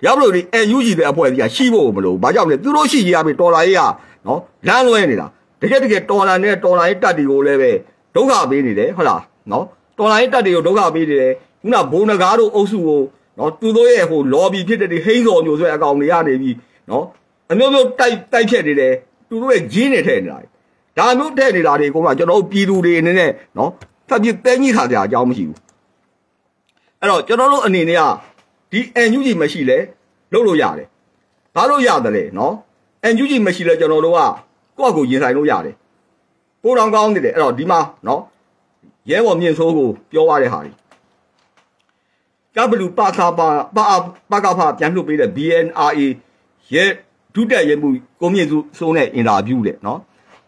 Speaker 1: ရမလို့ဒီ NUG တဲ့အဖွဲ့ကြီးကရှိဖို့မလို့ဘာကြောင့်လဲသူတို့ရှိရပြီတော်လာရေးကနော်လမ်းလွဲနေတာတကယ်တကယ်တော်လာနဲ့တော်လာရေးတက်တွေကိုလည်းပဲဒုက္ခပေးနေတယ်ဟုတ်လားနော်တော်လာရေးတက်တွေကိုဒုက္ခပေးနေတယ်ခုနဘုံနဂါးတို့အုပ်စုကို နော်သူတို့ရဲ့ဟို lobby ဖြစ်တဲ့ဒီဟိန်းစော်မျိုးဆိုတဲ့အကောင်တွေကနေပြီးနော်အမျိုးမျိုးတိုက်တိုက်ဖြတ်နေတယ်သူတို့ရဲ့ဂျင်းနေထဲနေတာဒါမျိုးထဲနေတာတွေကမှကျွန်တော်တို့ပြည်သူတွေအနေနဲ့နော်ဖက်ပြတဲကြီးခါကြအကြောင်းမရှိဘူးအဲ့တော့ကျွန်တော်တို့အနေနဲ့ကဒီ NUG မရှိလဲလုပ်လို့ရတယ်ဘာလို့ရတယ်လဲနော် NUG မရှိလဲကျွန်တော်တို့ကကိုယ့်အကိုရင်ဆိုင်လို့ရတယ်ပိုးတောင်ကောင်းနေတယ်အဲ့တော့ဒီမှာနော်ရဲဘော်မြင့်ဆိုးကိုပြောရတဲ့ဟာကြီး ကဘလူပါသာပါပါပါကဖာပြန်လွှတ်ပေးတဲ့ BNRA ရဲ့ဒုတက်ရဲမှုကိုမြင့်စုစိုးနဲ့အင်တာဗျူးတဲ့နော်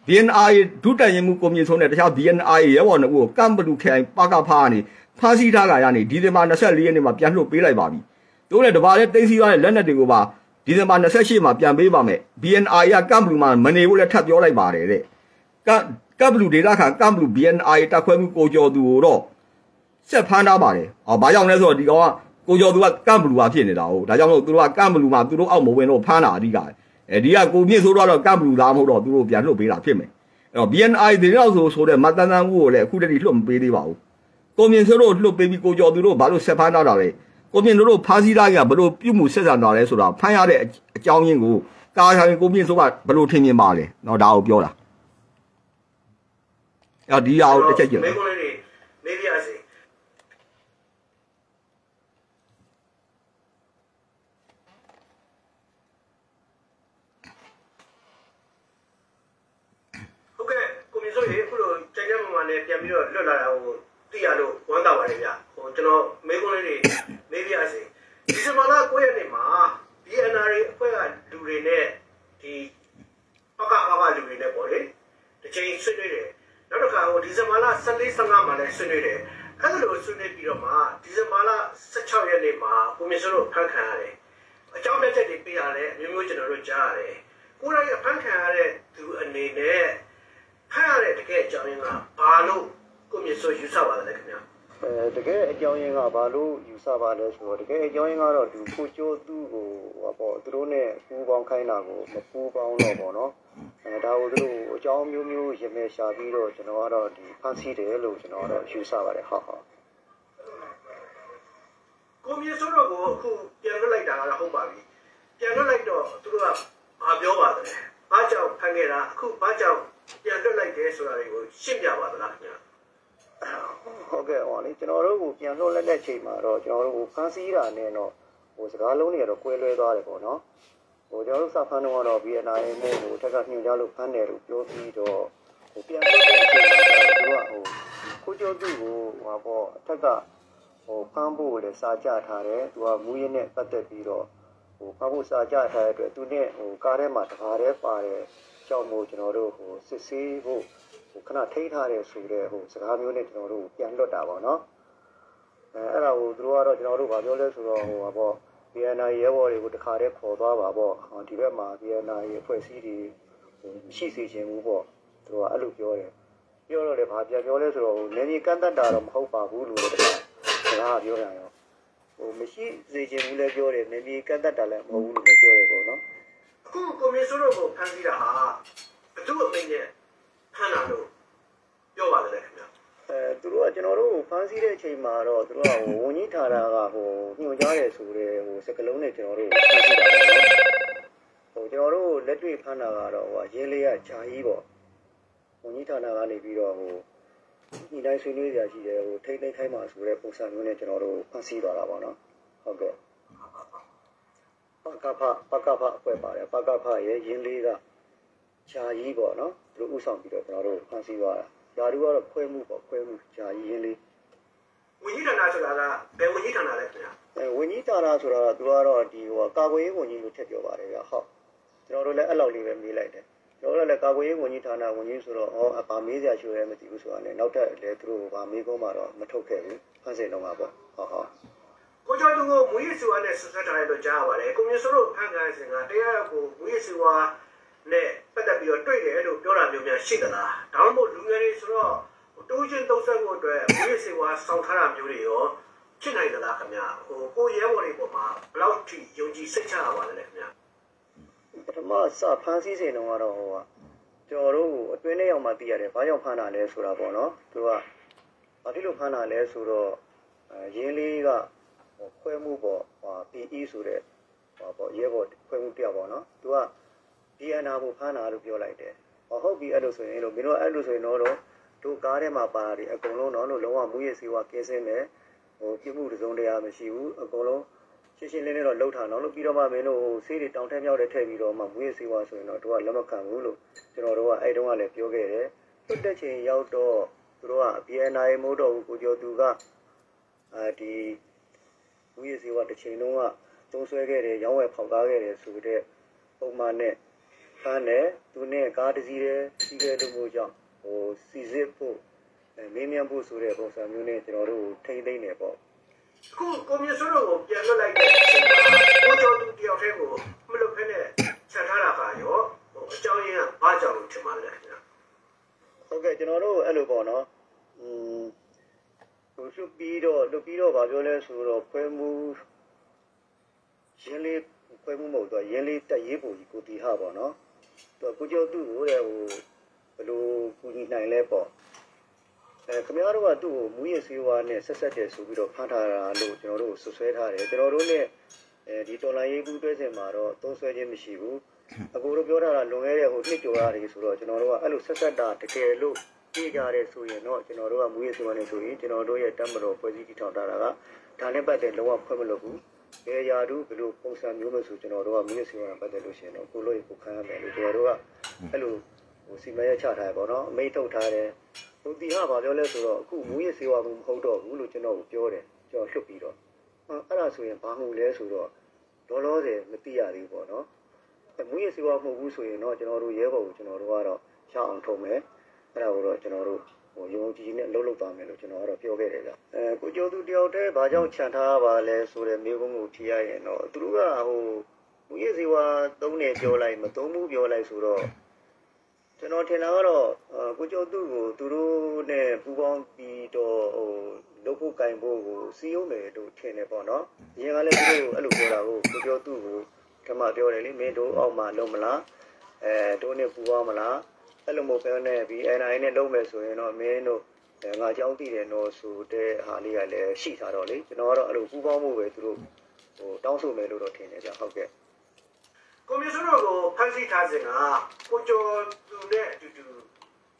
Speaker 1: BNRA ဒုတက်ရဲမှုကိုမြင့်စိုးနဲ့တခြား BNRA ရဲဘော်နှစ်ဦးကိုကမ်ဘလူခိုင်ပါကဖာကနေဖားဆီးထားကြရနေဒီဇင်ဘာ24ရက်နေ့မှာပြန်လွှတ်ပေးလိုက်ပါပြီတို့လည်းတပါးတဲ့တင်းစီသွားတဲ့လက်နက်တွေကိုပါဒီဇင်ဘာ28မှာပြန်ပေးပါမယ် BNRA ကကမ်ဘလူမှာမနေဘူးလည်းထပ်ပြောလိုက်ပါတယ်တဲ့ကကမ်ဘလူဒေတာခံကမ်ဘလူ BNRA တက်ခွဲမှုကိုကျော်သူကိုတော့ ဆက်ဖမ်းထားပါတယ်။အော်ဘာကြောင့်လဲဆိုတော့ဒီကောင်ကကိုကျော်သူကကမ်ဘလူပါဖြစ်နေတာဟုတ်။ဒါကြောင့်မလို့သူတို့ကကမ်ဘလူမှာသူတို့အောက်မဝင်တော့ဖမ်းတာအဓိက။အဲဒီကကိုမြင့်ဆိုတော့ကမ်ဘလူသားမဟုတ်တော့သူတို့ပြန်လွှတ်ပေးတာဖြစ်မယ်။အဲ့တော့ BNI တွေတော့ဆိုဆိုတဲ့မတန်တန်ဦးကိုလည်းအခုတည်းလွှတ်မပေးသေးပါဘူး။ကိုမြင့်ဆိုတော့လွှတ်ပေးပြီးကိုကျော်သူတို့ဘာလို့ဆက်ဖမ်းထားတာလဲ။ကိုမြင့်တို့ဖားစည်းသားကဘလို့ပြုမှုဆက်ဆံတာလဲဆိုတာဖမ်းရတဲ့အကြောင်းရင်းကိုကားဆိုင်ကိုမြင့်ဆိုကဘလို့ထင်မြင်ပါလဲ။နော်ဒါကိုပြောတာ။အော်ဒီအောင်တစ်ချက်ကြည့်လိုက်
Speaker 2: မေကွန်လေးတွေမေးပြရစီဟုတ်ကဲ့ကိုမြင့်စိုးရေအခုလိုကြိုင်ကြမမ နဲ့ပြန်ပြီးတော့လွတ်လာတာကိုသိရလို့ဝမ်းသာပါတယ်ဗျဟိုကျွန်တော်မေကွန်လေးတွေမေးပြရစီဒီဇင်ဘာလ9ရက်နေ့မှာ BNR အဖွဲ့ကလူတွေနဲ့ဒီပကပကလူတွေနဲ့ပေါ့လေတစ်ချိန်ဆွေးနွေးတယ်နောက်တစ်ခါဟိုဒီဇင်ဘာလ14 15မှာလည်းဆွေးနွေးတယ်အဲ့ဒါလိုဆွေးနွေးပြီးတော့မှဒီဇင်ဘာလ16ရက်နေ့မှာကိုမြင့်စိုးတို့ဖန်ခံရတယ်အကြောင်းပြချက်တွေပြရတယ်အမျိုးမျိုးကျွန်တော်တို့ကြားရတယ်ကိုယ်တိုင်ဖန်ခံရတဲ့သူအနေနဲ့ဖန်ရတဲ့တကယ်အကြောင်းရင်းကဘာ လို့ကိုမြင့်စိုးယူဆပါတယ်ခင်ဗျာ
Speaker 3: အဲတကယ်အကြောင်းရင်းကဘာလို့ယူဆပါလဲဆိုတော့တကယ်အကြောင်းရင်းကတော့ဒီကိုကျိုးသူ့ကိုဟောပေါ့သူတို့နဲ့ပူပေါင်းခိုင်းတာကိုမပူပေါင်းတော့ပေါ့နော်အဲဒါကိုသူတို့အကြောင်းမျိုးမျိုးရမယ်ရှာပြီးတော့ကျွန်တော်ကတော့ဒီဖန်ဆီးတယ်လို့ကျွန်တော်ကတော့ယူဆပါတယ်ဟုတ်ဟုတ်
Speaker 2: ကိုမြင့်စိုးတို့ကိုအခုပြန်လွှတ်လိုက်တာကတော့ဟုတ်ပါပြီပြန်လွှတ်လိုက်တော့သူတို့ကဘာပြောပါသလဲဘာကြောင့်ဖန်ခဲ့တာအခုဘာကြောင့် ပြန်လွှတ်လိုက်တယ်ဆိုတာတွေကိုရှင်းပြပါသလားခင်ဗျာ
Speaker 3: ဟုတ်ကဲ့ဟောလေကျွန်တော်တို့ကိုပြန်လွှတ်လက်တဲ့ချိန်မှာတော့ကျွန်တော်တို့ကိုဖန်ဆီးတာနဲ့တော့ဟိုစကားလုံးတွေကတော့ကွဲလွဲသွားတယ်ပေါ့နော်ဟိုကျွန်တော်တို့စဖန်တော့တော့ BNI နဲ့ဟိုတက်ကညွှန်ကြားလို့ဖမ်းတယ်လို့ပြောပြီးတော့ဟိုပြန်လွှတ်တဲ့အချိန်မှာတော့သူကဟိုကိုကျော်သူကိုဟောပေါ့အထက်ကဟိုဖမ်းဖို့လည်းစာကြထားတယ်သူကမူရင်းနဲ့ပတ်သက်ပြီးတော့ဟိုဖမ်းဖို့စာကြထားတဲ့အတွက်သူနဲ့ဟိုကားထဲမှာတခါတည်းပါတယ် ကြောင့်မို့ကျွန်တော်တို့ဟိုစစ်ဆေးဖို့ဟိုခဏထိထားတယ်ဆိုတဲ့ဟိုစကားမျိုးနဲ့ကျွန်တော်တို့ပြန်လွတ်တာပေါ့နော်အဲအဲ့ဒါကိုသူတို့ကတော့ကျွန်တော်တို့ဗာပြောလဲဆိုတော့ဟိုပါပေါ့ BNI ရဲဘော်တွေကိုတခါတည်းခေါ်သွားပါပေါ့ဟောဒီဘက်မှာ BNI အဖွဲ့အစည်းတွေဟိုရှိစေခြင်းဘူးပေါ့သူတို့ကအဲ့လိုပြောတယ်ပြောတော့လေဗာပြန်ပြောလဲဆိုတော့ဟိုနည်းနည်းကန့်တတ်တာတော့မဟုတ်ပါဘူးလို့လည်းတခါစကားပြောရအောင်ဟိုမရှိစေခြင်းဘူးလည်းပြောတယ်နည်းနည်းကန့်တတ်တာလည်းမဟုတ်ဘူးလို့လည်းပြောတယ်ပေါ့နော်
Speaker 2: အခုကို မြင့်စိုးတို့ကိုဖန်ဆီးတာဟာဘသူ့အမိန့်နဲ့ဖန်တာလို့ပြောပါသလဲခင်ဗျာ
Speaker 3: အဲသူတို့ကကျွန်တော်တို့ကိုဖမ်းဆီးတဲ့အချိန်မှာတော့သူတို့ကဟိုဝန်ကြီးဌာနကဟိုညွှန်ကြားတယ်ဆိုတဲ့ဟိုစကလုံးနဲ့ကျွန်တော်တို့ဖမ်းဆီးတာပေါ့နော်ဟိုကျွန်တော်တို့လက်တွေ့ဖမ်းတာကတော့ဟိုရင်းလေးကဂျာကြီးပေါ့ဝန်ကြီးဌာနကနေပြီးတော့ဟိုညီတိုင်းဆွေးနွေးကြရှိတယ်ဟိုထိမ့်သိမ့်ခိုင်းမှဆိုတဲ့ပုံစံမျိုးနဲ့ကျွန်တော်တို့ဖန်ဆီးသွားတာပေါ့နော်ဟုတ်ကဲ့ ပကဖပကဖအဖွဲ့ပါတယ်ပကဖရဲ့ရင်းလေးကဂျာကြီးပေါ့နော်သူတို့ဥဆောင်ပြီးတော့ကျွန်တော်တို့ဖန်ဆီးသွားတာဂျာတို့ကတော့ခွဲမှုပေါ့ခွဲမှုဂျာကြီးရင်းလေး
Speaker 2: ဝန်ကြီးဌာနဆိုတာကဘယ်ဝန်ကြီးဌာနလဲခင်ဗျာ
Speaker 3: အဲဝင်းကြီးတာရာဆိုတာကသူကတော့ဒီဟိုကာကွယ်ရေးဝန်ကြီးလို့ထည့်ပြောပါတယ်ဗျဟုတ်ကျွန်တော်တို့လည်းအဲ့လောက်လေးပဲမေးလိုက်တယ်ကျွန်တော်တို့လည်းကာကွယ်ရေးဝန်ကြီးဌာနဝန်ကြီးဆိုတော့ဩအပါမေးစရာရှိရဲမသိဘူးဆိုတာနဲ့နောက်ထပ်လည်းသူတို့ကမေးခွန်းမှာတော့မထုတ်ခဲ့ဘူးဖန်ဆင်တော့မှာပေါ့ဟုတ်ဟုတ်
Speaker 2: ကိုကျော်သူကိုမူရစ်စီဝါနဲ့ဆက်ဆက်ထားတယ်လို့ကြားရပါတယ်ကွန်မြူနစ်တို့ဖန်ကန်စင်ကတရားကိုမူရစ်စီဝါနဲ့ပတ်သက်ပြီးတော့တွေ့တယ်လို့ပြောတာမျိုးများရှိသလားဒါမှမဟုတ်လူငယ်တွေဆိုတော့တိုးချင်းတုံးဆက်ဖို့အတွက်မူရစ်စီဝါစောင့်ထားတာမျိုးတွေရောဖြစ်နိုင်သလားခင်ဗျာဟိုကိုရဲဘော်တွေပေါ်မှာဘယ်လောက်ထိယုံကြည်စိတ်ချရပါလဲခင်ဗျာ
Speaker 3: ပထမစဖန်ဆီးစဉ်တုန်းကတော့ဟိုကကျွန်တော်တို့ကိုအတွင်းထဲရောက်မှသိရတယ်ဘာကြောင့်ဖမ်းတာလဲဆိုတာပေါ့နော်သူကဘာဖြစ်လို့ဖမ်းတာလဲဆိုတော့အဲရင်းလေးကဟို ခွဲမှုပေါ့ဟာ PE ဆိုတဲ့ဟောပေါ့ရဲဘော်ခွဲမှုတရားပေါ့နော်သူက DNR ကိုဖမ်းတာလို့ပြောလိုက်တယ်ဟောဟုတ်ပြီအဲ့လိုဆိုရင်လို့မင်းတို့အဲ့လိုဆိုရင်တော့တို့ကားထဲမှာပါတာဒီအကုန်လုံးတော့လို့လုံးဝမူရစီဝါကင်းစင်းတယ်ဟိုပြမှုတစ်စုံတရာမရှိဘူးအကုန်လုံးရှင်းရှင်းလင်းလင်းတော့လှုပ်ထားတော့လို့ပြီးတော့မှမင်းတို့ဟိုဆေးတွေတောင်ထဲမြောက်တဲ့ထည့်ပြီးတော့မှမွေးဆေးဝါဆိုရင်တော့တို့ကလက်မခံဘူးလို့ကျွန်တော်တို့ကအဲ့တုန်းကလည်းပြောခဲ့တယ်တွတ်တက်ချိန်ရောက်တော့သူတို့ကအ BNI မို့တော့ဘူးကိုကျော်သူကအာဒီ မွေးဆေးဝါတစ်ချိန်လုံးကသုံးဆွဲခဲ့တယ်ရောင်းဝယ်ဖောက်ကားခဲ့တယ်ဆိုတဲ့ပုံမှန်နဲ့ဖမ်းတယ်သူနဲ့ကားတစ်စီးတည်းစီးခဲ့လို့မို့ကြောင့်ဟိုစီစစ်ဖို့အဲမင်းမြန်ဖို့ဆိုတဲ့ပုံစံမျိုးနဲ့ကျွန်တော်တို့ထိမ့်သိမ့်နေပေါ့
Speaker 2: အခုကွန်မြူနစ်တို့ကိုပြန်လွတ်လိုက်တဲ့အချိန်မှာကိုကျော်သူတယောက်တည်းကိုမလွတ်ဖဲနဲ့ခြံထားတာကရောဟိုအကြောင်းရင်းကဘာကြောင့်လို့ထင်ပါလဲခင်ဗျာ
Speaker 3: ဟုတ်ကဲ့ကျွန်တော်တို့အဲ့လိုပေါ့နော်อืม ဟိုလွတ်ပြီးတော့လွတ်ပြီးတော့ဗာပြောလဲဆိုတော့ဖွဲမှုရင်းလေးဖွဲမှုမဟုတ်တော့ရင်းလေးတက်ရေးပုံကြီးကိုတီဟာပေါ့နော်သူကကိုကျော်သူ့ကိုတဲ့ဟိုဘယ်လိုကူညီနိုင်လဲပေါ့အဲခင်ဗျားတို့ကသူ့ကိုမူရစေဝါနဲ့ဆက်ဆက်တယ်ဆိုပြီးတော့ဖမ်းထားတာလို့ကျွန်တော်တို့ဆွဆွဲထားတယ်ကျွန်တော်တို့ ਨੇ အဲဒီတော်လိုင်းရေးကူးတွဲစင်မှာတော့သုံးဆွဲခြင်းမရှိဘူးအကိုတို့ပြောထားတာလွန်ခဲ့တဲ့ဟိုနှစ်ကျော်ရတယ်ဆိုတော့ကျွန်တော်တို့ကအဲ့လိုဆက်ဆက်တာတကယ်လို့ ကြည့်ကြတယ်ဆိုရင်တော့ကျွန်တော်တို့ကမူရည်ဆိုနေဆိုရင်ကျွန်တော်တို့ရဲ့တမတော်ဖွဲ့စည်းတည်ထောင်ထားတာကဒါနဲ့ပတ်သက်လုံးဝဖွင့်မလို့ဘူးဘယ်ရာတို့ဘယ်လိုပုံစံမျိုးလို့ဆိုကျွန်တော်တို့ကမူရည်ဆိုနေပတ်သက်လို့ရှိရင်တော့ကိုလို့ကိုခံရမယ်လို့ကျွန်တော်တို့ကအဲ့လိုဟိုစီမံရချထားရပါတော့အမိတ်ထုတ်ထားတယ်ဟိုတီဟာဘာပြောလဲဆိုတော့အခုမူရည်စေဝါမှုမဟုတ်တော့ဘူးလို့ကျွန်တော်ကိုပြောတယ်ကျွန်တော်လှုပ်ပြီးတော့အဲ့ဒါဆိုရင်ဘာမှုလဲဆိုတော့လောလောဆယ်မသိရသေးဘူးပေါ့နော်မွေးရစီဝါမဟုတ်ဘူးဆိုရင်တော့ကျွန်တော်တို့ရဲဘော်ကိုကျွန်တော်တို့ကတော့ရအောင်ထုံမယ် အဲ့ဒါကိုတော့ကျွန်တော်တို့ဟိုရုံကြည်နဲ့လှုပ်လှုပ်သွားမယ်လို့ကျွန်တော်ကတော့ပြောခဲ့တယ်ဗျအဲကိုကျော်သူတယောက်တည်းဘာကြောင့်ခြံထားပါလဲဆိုတဲ့မျိုးကုန်းကိုထီရရင်တော့သူတို့ကဟိုမွေးရစီဝါသုံးနေပြောလိုက်မသုံးဘူးပြောလိုက်ဆိုတော့ကျွန်တော်ထင်တာကတော့ကိုကျော်သူကိုသူတို့နဲ့ပူပေါင်းပြီးတော့ဟိုလုပ်ဖို့ကင်ဖို့ကိုစီးရုံးတယ်လို့ထင်တယ်ပေါ့နော်အရင်ကလည်းသူတို့အဲ့လိုပြောတာကိုကိုကျော်သူကိုဓမ္မပြောတယ်လေမင်းတို့အောက်မှာလုံးမလားအဲတို့နဲ့ပူပေါင်းမလား အဲ့လိုမျိုးပြောနေပြီး NI နဲ့လုံးမယ်ဆိုရင်တော့မင်းတို့ငါကြောင်းတည်တယ်တော့ဆိုတဲ့ဟာလေးကလည်းရှိထားတော့လေကျွန်တော်ကတော့အဲ့လိုပူပေါင်းမှုပဲသူတို့ဟိုတောင်းဆိုမယ်လို့တော့ထင်တယ်ဗျဟုတ်ကဲ့
Speaker 2: ကွန်မြူနစ်တို့ကိုဖန်ဆီးထားစဉ်ကကိုကျော်သူနဲ့အတူတူ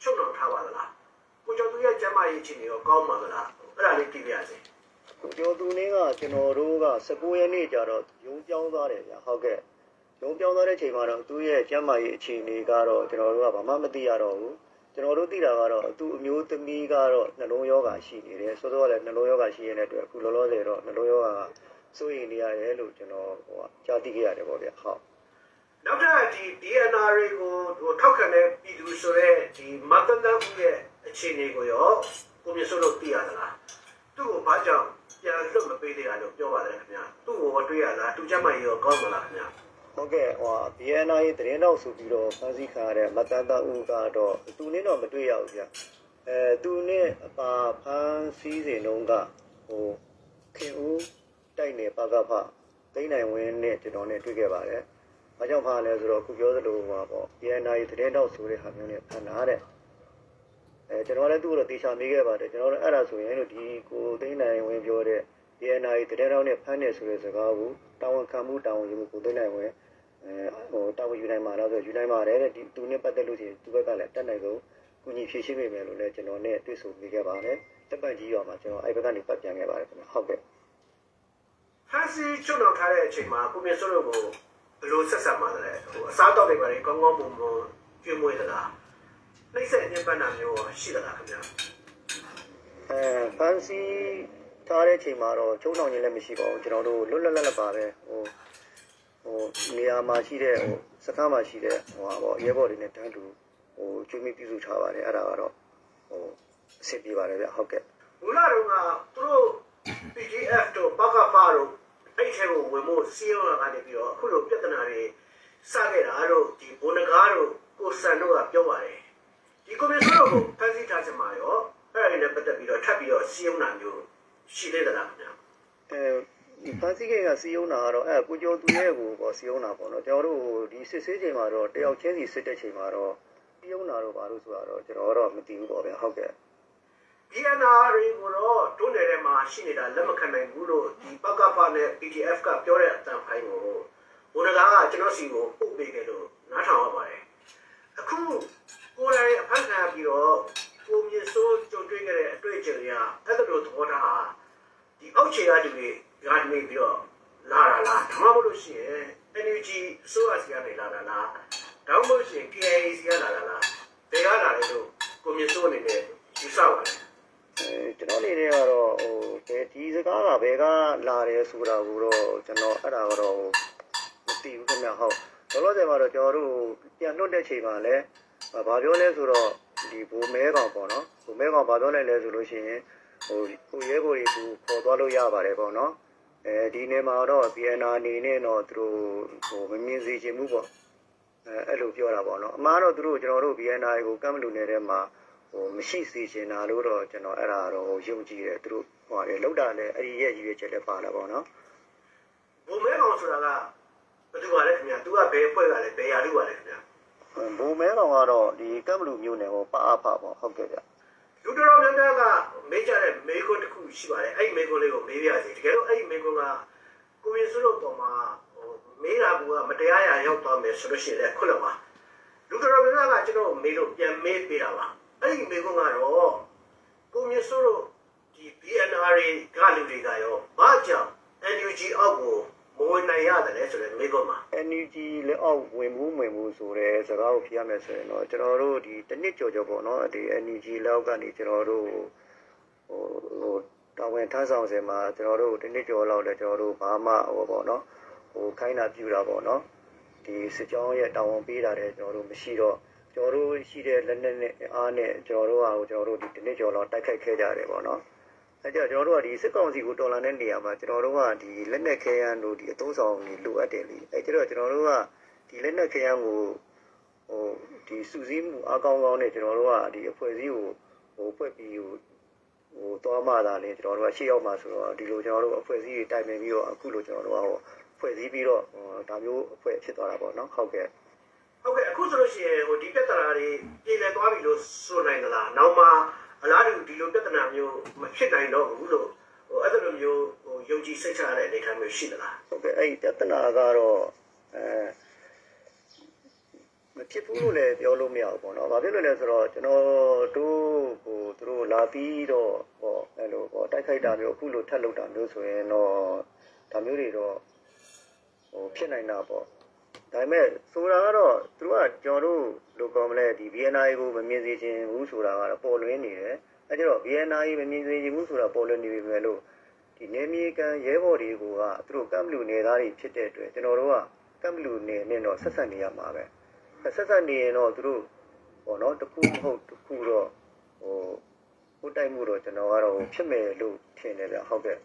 Speaker 2: ချုပ်နှောင်ထားပါသလားကိုကျော်သူရဲ့ကျမ်းမာရေးအခြေအနေရောကောင်းပါသလားအဲ့ဒါလေးကြည့်ပြရစေ
Speaker 3: ကိုကျော်သူနင်းကကျွန်တော်တို့က19ရက်နေ့ကျတော့ရုံပြောင်းသွားတယ်ဗျဟုတ်ကဲ့ ရုံပြောင်းသွားတဲ့ချိန်မှာတော့သူ့ရဲ့ကျမ်းမာရေးအခြေအနေကတော့ကျွန်တော်တို့ကဘာမှမသိရတော့ဘူးကျွန်တော်တို့သိတာကတော့သူ့အမျိုးသမီးကတော့နှလုံးရောဂါရှိနေတယ်ဆိုတော့လည်းနှလုံးရောဂါရှိရတဲ့အတွက်အခုလောလောဆယ်တော့နှလုံးရောဂါကစိုးရိမ်နေရတယ်လို့ကျွန်တော်ဟိုကြားသိခဲ့ရတယ်ပေါ့ဗျဟုတ်
Speaker 2: နောက်ထပ်ဒီ DNR ကိုဟိုထောက်ခံတဲ့ပြည်သူဆိုတဲ့ဒီမတ်တန်တန်ဦးရဲ့အခြေအနေကိုရောကွန်မြူနစ်တို့သိရသလားသူ့ကိုဘာကြောင့်ပြန်လွတ်မပေးသေးတာလို့ပြောပါတယ်ခင်ဗျာသူ့ကိုတွေ့ရလားသူကျမ်းမာရေးရောကောင်းမလားခင်ဗျာ
Speaker 3: ဟုတ်ကဲ့ဟို BNI သတင်းတော့ဆိုပြီးတော့ဖန်ဆီးခံရတဲ့မတန်တဦးကတော့သူနဲ့တော့မတွေ့ရဘူးဗျအဲသူနဲ့အပါဖန်ဆီးစဉ်တုန်းကဟိုခင်ဦးတိုက်နေပါကဖသိန်းနိုင်ဝင်းနဲ့ကျွန်တော်နဲ့တွေ့ခဲ့ပါတယ်။ဘာကြောင့်ဖားလဲဆိုတော့ခုပြောသလိုပါပေါ့ BNI သတင်းတော့ဆိုတဲ့ဟာမျိုးနဲ့ဖန်လာတဲ့အဲကျွန်တော်လည်းသူ့ကိုတော့တေချာမေးခဲ့ပါတယ်ကျွန်တော်လည်းအဲ့ဒါဆိုရင်လို့ဒီကိုသိန်းနိုင်ဝင်းပြောတဲ့ BNI သတင်းတော့နဲ့ဖန်နေဆိုတဲ့စကားကိုတာဝန်ခံမှုတာဝန်ယူမှုကိုသိန်းနိုင်ဝင်း အဲဟိုတာဝန်ယူနိုင်မှာလားဆိုယူနိုင်ပါတယ်တဲ့ဒီသူနဲ့ပတ်သက်လို့ရှိရင်သူဘက်ကလည်းတက်နိုင်ဆုံးကူညီဖြည့်ရှင်းပေးမယ်လို့လည်းကျွန်တော်နဲ့တွေ့ဆုံနေခဲ့ပါတယ်တက်ပတ်ကြီးရွာမှာကျွန်တော်အဲ့ဘက်ကနေပတ်ပြန်ခဲ့ပါတယ်ခင်ဗျဟုတ်ကဲ့
Speaker 2: ဖန်စီချွတ်တော်ထားတဲ့အချိန်မှာကိုမြင့်စိုးတို့ကိုဘယ်လိုဆက်ဆက်မှာလဲဟိုအစားတော့တွေပါလေကောင်းကောင်းပုံပုံကျွေးမွေးသလားနှိမ့်ဆက်ညပန်းတာမျိုးရှိသလားခင်ဗျာ
Speaker 3: အဲဖန်စီထားတဲ့အချိန်မှာတော့ချုံဆောင်ခြင်းလည်းမရှိပါဘူးကျွန်တော်တို့လွတ်လပ်လပ်လပ်ပါပဲဟို ဟိုနေရာမှာရှိတဲ့ဟိုစခန်းမှာရှိတဲ့ဟိုဟာပေါ့ရဲဘော်တွေနဲ့တန်းတူဟိုကျွေးမိပြုစုထားပါတယ်အဲ့ဒါကတော့ဟိုအဆင်ပြေပါတယ်ဗျဟုတ်ကဲ့
Speaker 2: မူလာတော့ကသူတို့ PDF တို့ဘကဖာတို့အဲ့ထဲကိုဝင်ဖို့စီးရုံးကနေပြီးတော့အခုလိုပြဿနာတွေစခဲ့တာလို့ဒီဘုံနကားတို့ကိုစံတို့ကပြောပါတယ်ဒီကွန်မြူနတီကိုဖန်စီထားချင်မှာရောအဲ့ဒါနဲ့ပတ်သက်ပြီးတော့ထပ်ပြီးတော့စီးရုံးတာမျိုးရှိသေးသလားခင်ဗျာ
Speaker 3: အဲဒီ ဖန်စီကေကစီယုံတာကတော့အဲကိုကျော်သူရဲ့ကိုပေါ့စီယုံတာပေါ့နော်ကျွန်တော်တို့ဒီစစ်ဆေးချိန်မှာတော့တယောက်ချင်းစီစစ်တဲ့ချိန်မှာတော့စီယုံတာတော့ဘာလို့ဆိုတာတော့ကျွန်တော်တော့မသိဘူးပေါ့ဗျာဟုတ်ကဲ့
Speaker 2: BNR တွေကိုတော့တွန်းနယ်ထဲမှာရှိနေတာလက်မခံနိုင်ဘူးလို့ဒီပကဖနဲ့ PDF ကပြောတဲ့အတန်ဖိုင်းကိုဘုရားကကျွန်တော်စီကိုပို့ပေးခဲ့လို့နားထောင်ရပါတယ်အခုကိုယ်တိုင်အဖက်ခံပြီးတော့ကိုမြင့်စိုးကြုံတွေ့ခဲ့တဲ့အတွေ့အကြုံတွေကအဲ့လိုသဘောထားဒီအောက်ခြေကတူတွေ ကနေပြီးတော့လာတာလားဒါမှမဟုတ်လို့ရှိရင် NUG အစိုးရစီကနေလာတာလားဒါမှမဟုတ်ရှင် KIA စီကလာတာလားဘယ်ကလာလဲလို့ကိုမြင့်စိုးအနေနဲ့ယူဆပါတယ်
Speaker 3: အဲကျွန်တော်အနေနဲ့ကတော့ဟိုဘယ်ဒီစကားကဘယ်ကလာတယ်ဆိုတာကိုတော့ကျွန်တော်အဲ့ဒါကတော့မသိဘူးခင်ဗျဟုတ်လောလောဆယ်မှာတော့ကျွန်တော်တို့ပြန်လွတ်တဲ့ချိန်မှာလည်းဘာပြောလဲဆိုတော့ဒီဘူမဲကောင်ပေါ့နော်ဘူမဲကောင်ဘာပြောလိုက်လဲဆိုလို့ရှိရင်ဟိုကိုရဲကိုတွေကိုခေါ်သွားလို့ရပါတယ်ပေါ့နော် အဲဒီနေ့မှာတော့ BNR အနေနဲ့တော့သူတို့ဟိုမမြင်စေချင်ဘူးပေါ့အဲအဲ့လိုပြောတာပေါ့နော်အမှားတော့သူတို့ကျွန်တော်တို့ BNR ကိုကမ်းမလူနယ်ထဲမှာဟိုမရှိစေချင်တာလို့တော့ကျွန်တော်အဲ့ဒါတော့ယုံကြည်တယ်သူတို့ဟိုလေလောက်တာလည်းအဲ့ဒီရဲ့ရည်ရွယ်ချက်လည်းပါလာပါတော့
Speaker 2: ဘုံမဲကောင်ဆိုတာကဘယ်သူပါလဲခင်ဗျာသူကဘယ်ဖွဲ့ကလဲဘယ်ရာလူပါလဲခင်ဗျာ
Speaker 3: ဘုံမဲကောင်ကတော့ဒီကမ်ဘလူမျိုးနယ်ဟောပအားဖပေါ့ဟုတ်ကဲ့ဗျ
Speaker 2: လူတော်တော်များများကမေးကြတဲ့မေးခွန်းတစ်ခုရှိပါတယ်အဲ့ဒီမေးခွန်းလေးကိုမေးပြရစီတကယ်လို့အဲ့ဒီမေးခွန်းကကိုရင်စုလို့ပေါ်မှာဟိုမေးတာကမတရားရာရောက်သွားမယ်ဆိုလို့ရှိရင်လည်းခွတ်လောက်ပါလူတော်တော်များများကကျွန်တော်မေးလို့ပြန်မေးပေးတာပါအဲ့ဒီမေးခွန်းကတော့ကိုမြင့်စုလို့ဒီ BNR ကလူတွေကရောဘာကြောင့် NUG အောက်ကို မဝင်နိုင်ရတယ်လဲဆိုတဲ့မေးခွန်းပါ
Speaker 3: NUG လက်အောက်ဝင်မှုဝင်မှုဆိုတဲ့စကားကိုပြရမယ်ဆိုရင်တော့ကျွန်တော်တို့ဒီတစ်နှစ်ကြော်ကြော်ပေါ့နော်ဒီ NUG လက်အောက်ကနေကျွန်တော်တို့ဟိုဟိုတာဝန်ထမ်းဆောင်စင်မှာကျွန်တော်တို့တစ်နှစ်ကြော်လောက်လည်းကျွန်တော်တို့ဘာမှဟိုပေါ့နော်ဟိုခိုင်းတာပြူတာပေါ့နော်ဒီစစ်ကြောင်းရဲ့တာဝန်ပေးတာတဲ့ကျွန်တော်တို့မရှိတော့ကျွန်တော်တို့ရှိတဲ့လက်နက်နဲ့အားနဲ့ကျွန်တော်တို့ဟာကျွန်တော်တို့ဒီတစ်နှစ်ကျော်လောက်တိုက်ခိုက်ခဲ့ကြတယ်ပေါ့နော် အဲကြကျွန်တော်တို့ကဒီစစ်ကောင်စီကိုတော်လှန်တဲ့နေရာမှာကျွန်တော်တို့ကဒီလက်နက်ခဲယမ်းတို့ဒီအသုံးဆောင်တွေလိုအပ်တယ်လေအဲကြတော့ကျွန်တော်တို့ကဒီလက်နက်ခဲယမ်းကိုဟိုဒီစုစည်းမှုအကောင်းကောင်းနဲ့ကျွန်တော်တို့ကဒီအဖွဲ့အစည်းကိုဟိုဖွဲ့ပြီးဟိုဟိုသွားမှသာလေကျွန်တော်တို့ကရှေ့ရောက်မှဆိုတော့ဒီလိုကျွန်တော်တို့အဖွဲ့အစည်းတွေတိုင်ပင်ပြီးတော့အခုလိုကျွန်တော်တို့ကဟိုဖွဲ့စည်းပြီးတော့ဟိုဒါမျိုးအဖွဲ့ဖြစ်သွားတာပေါ့နော်ဟုတ်ကဲ့
Speaker 2: ဟုတ်ကဲ့အခုဆိုလို့ရှိရင်ဟိုဒီပြဿနာတွေပြည်လည်သွားပြီလို့ဆိုနိုင်သလားနောက်မှ အလားတူဒီလိုပြဿနာမျိုးမဖြစ်နိုင်တော့ဘူးလို့ဟိုအဲ့လိုမျိုးဟိုယုံကြည်စိတ်ချရတဲ့အနေအထားမျိုးရှိသလား
Speaker 3: ဟုတ်ကဲ့အဲ့ဒီပြဿနာကတော့အဲမဖြစ်ဘူးလို့လည်းပြောလို့မရဘူးပေါ့နော်။ဘာဖြစ်လို့လဲဆိုတော့ကျွန်တော်တို့ဟိုသူတို့လာပြီးတော့ဟောအဲ့လိုဟောတိုက်ခိုက်တာမျိုးအခုလိုထပ်လုပ်တာမျိုးဆိုရင်တော့ဒါမျိုးတွေတော့ဟိုဖြစ်နိုင်တာပေါ့။ ဒါပေမဲ့ဆိုတာကတော့သူတို့ကကျွန်တော်တို့လိုကောင်းမလဲဒီ BNI ကိုမမြင်စေချင်ဘူးဆိုတာကတော့ပေါ်လွင်နေတယ်အဲကျတော့ BNI မမြင်စေချင်ဘူးဆိုတာပေါ်လွင်နေပြီပဲလို့ဒီနေမီကန်ရဲဘော်တွေကိုကသူတို့ကမ်ဘလူနေသားတွေဖြစ်တဲ့အတွက်ကျွန်တော်တို့ကကမ်ဘလူနေနဲ့တော့ဆက်ဆက်နေရမှာပဲဆက်ဆက်နေရင်တော့သူတို့ဟောနော်တခုမဟုတ်တခုတော့ဟိုဟိုတိုက်မှုတော့ကျွန်တော်ကတော့ဖြစ်မယ်လို့ထင်တယ်ဗျဟုတ်ကဲ့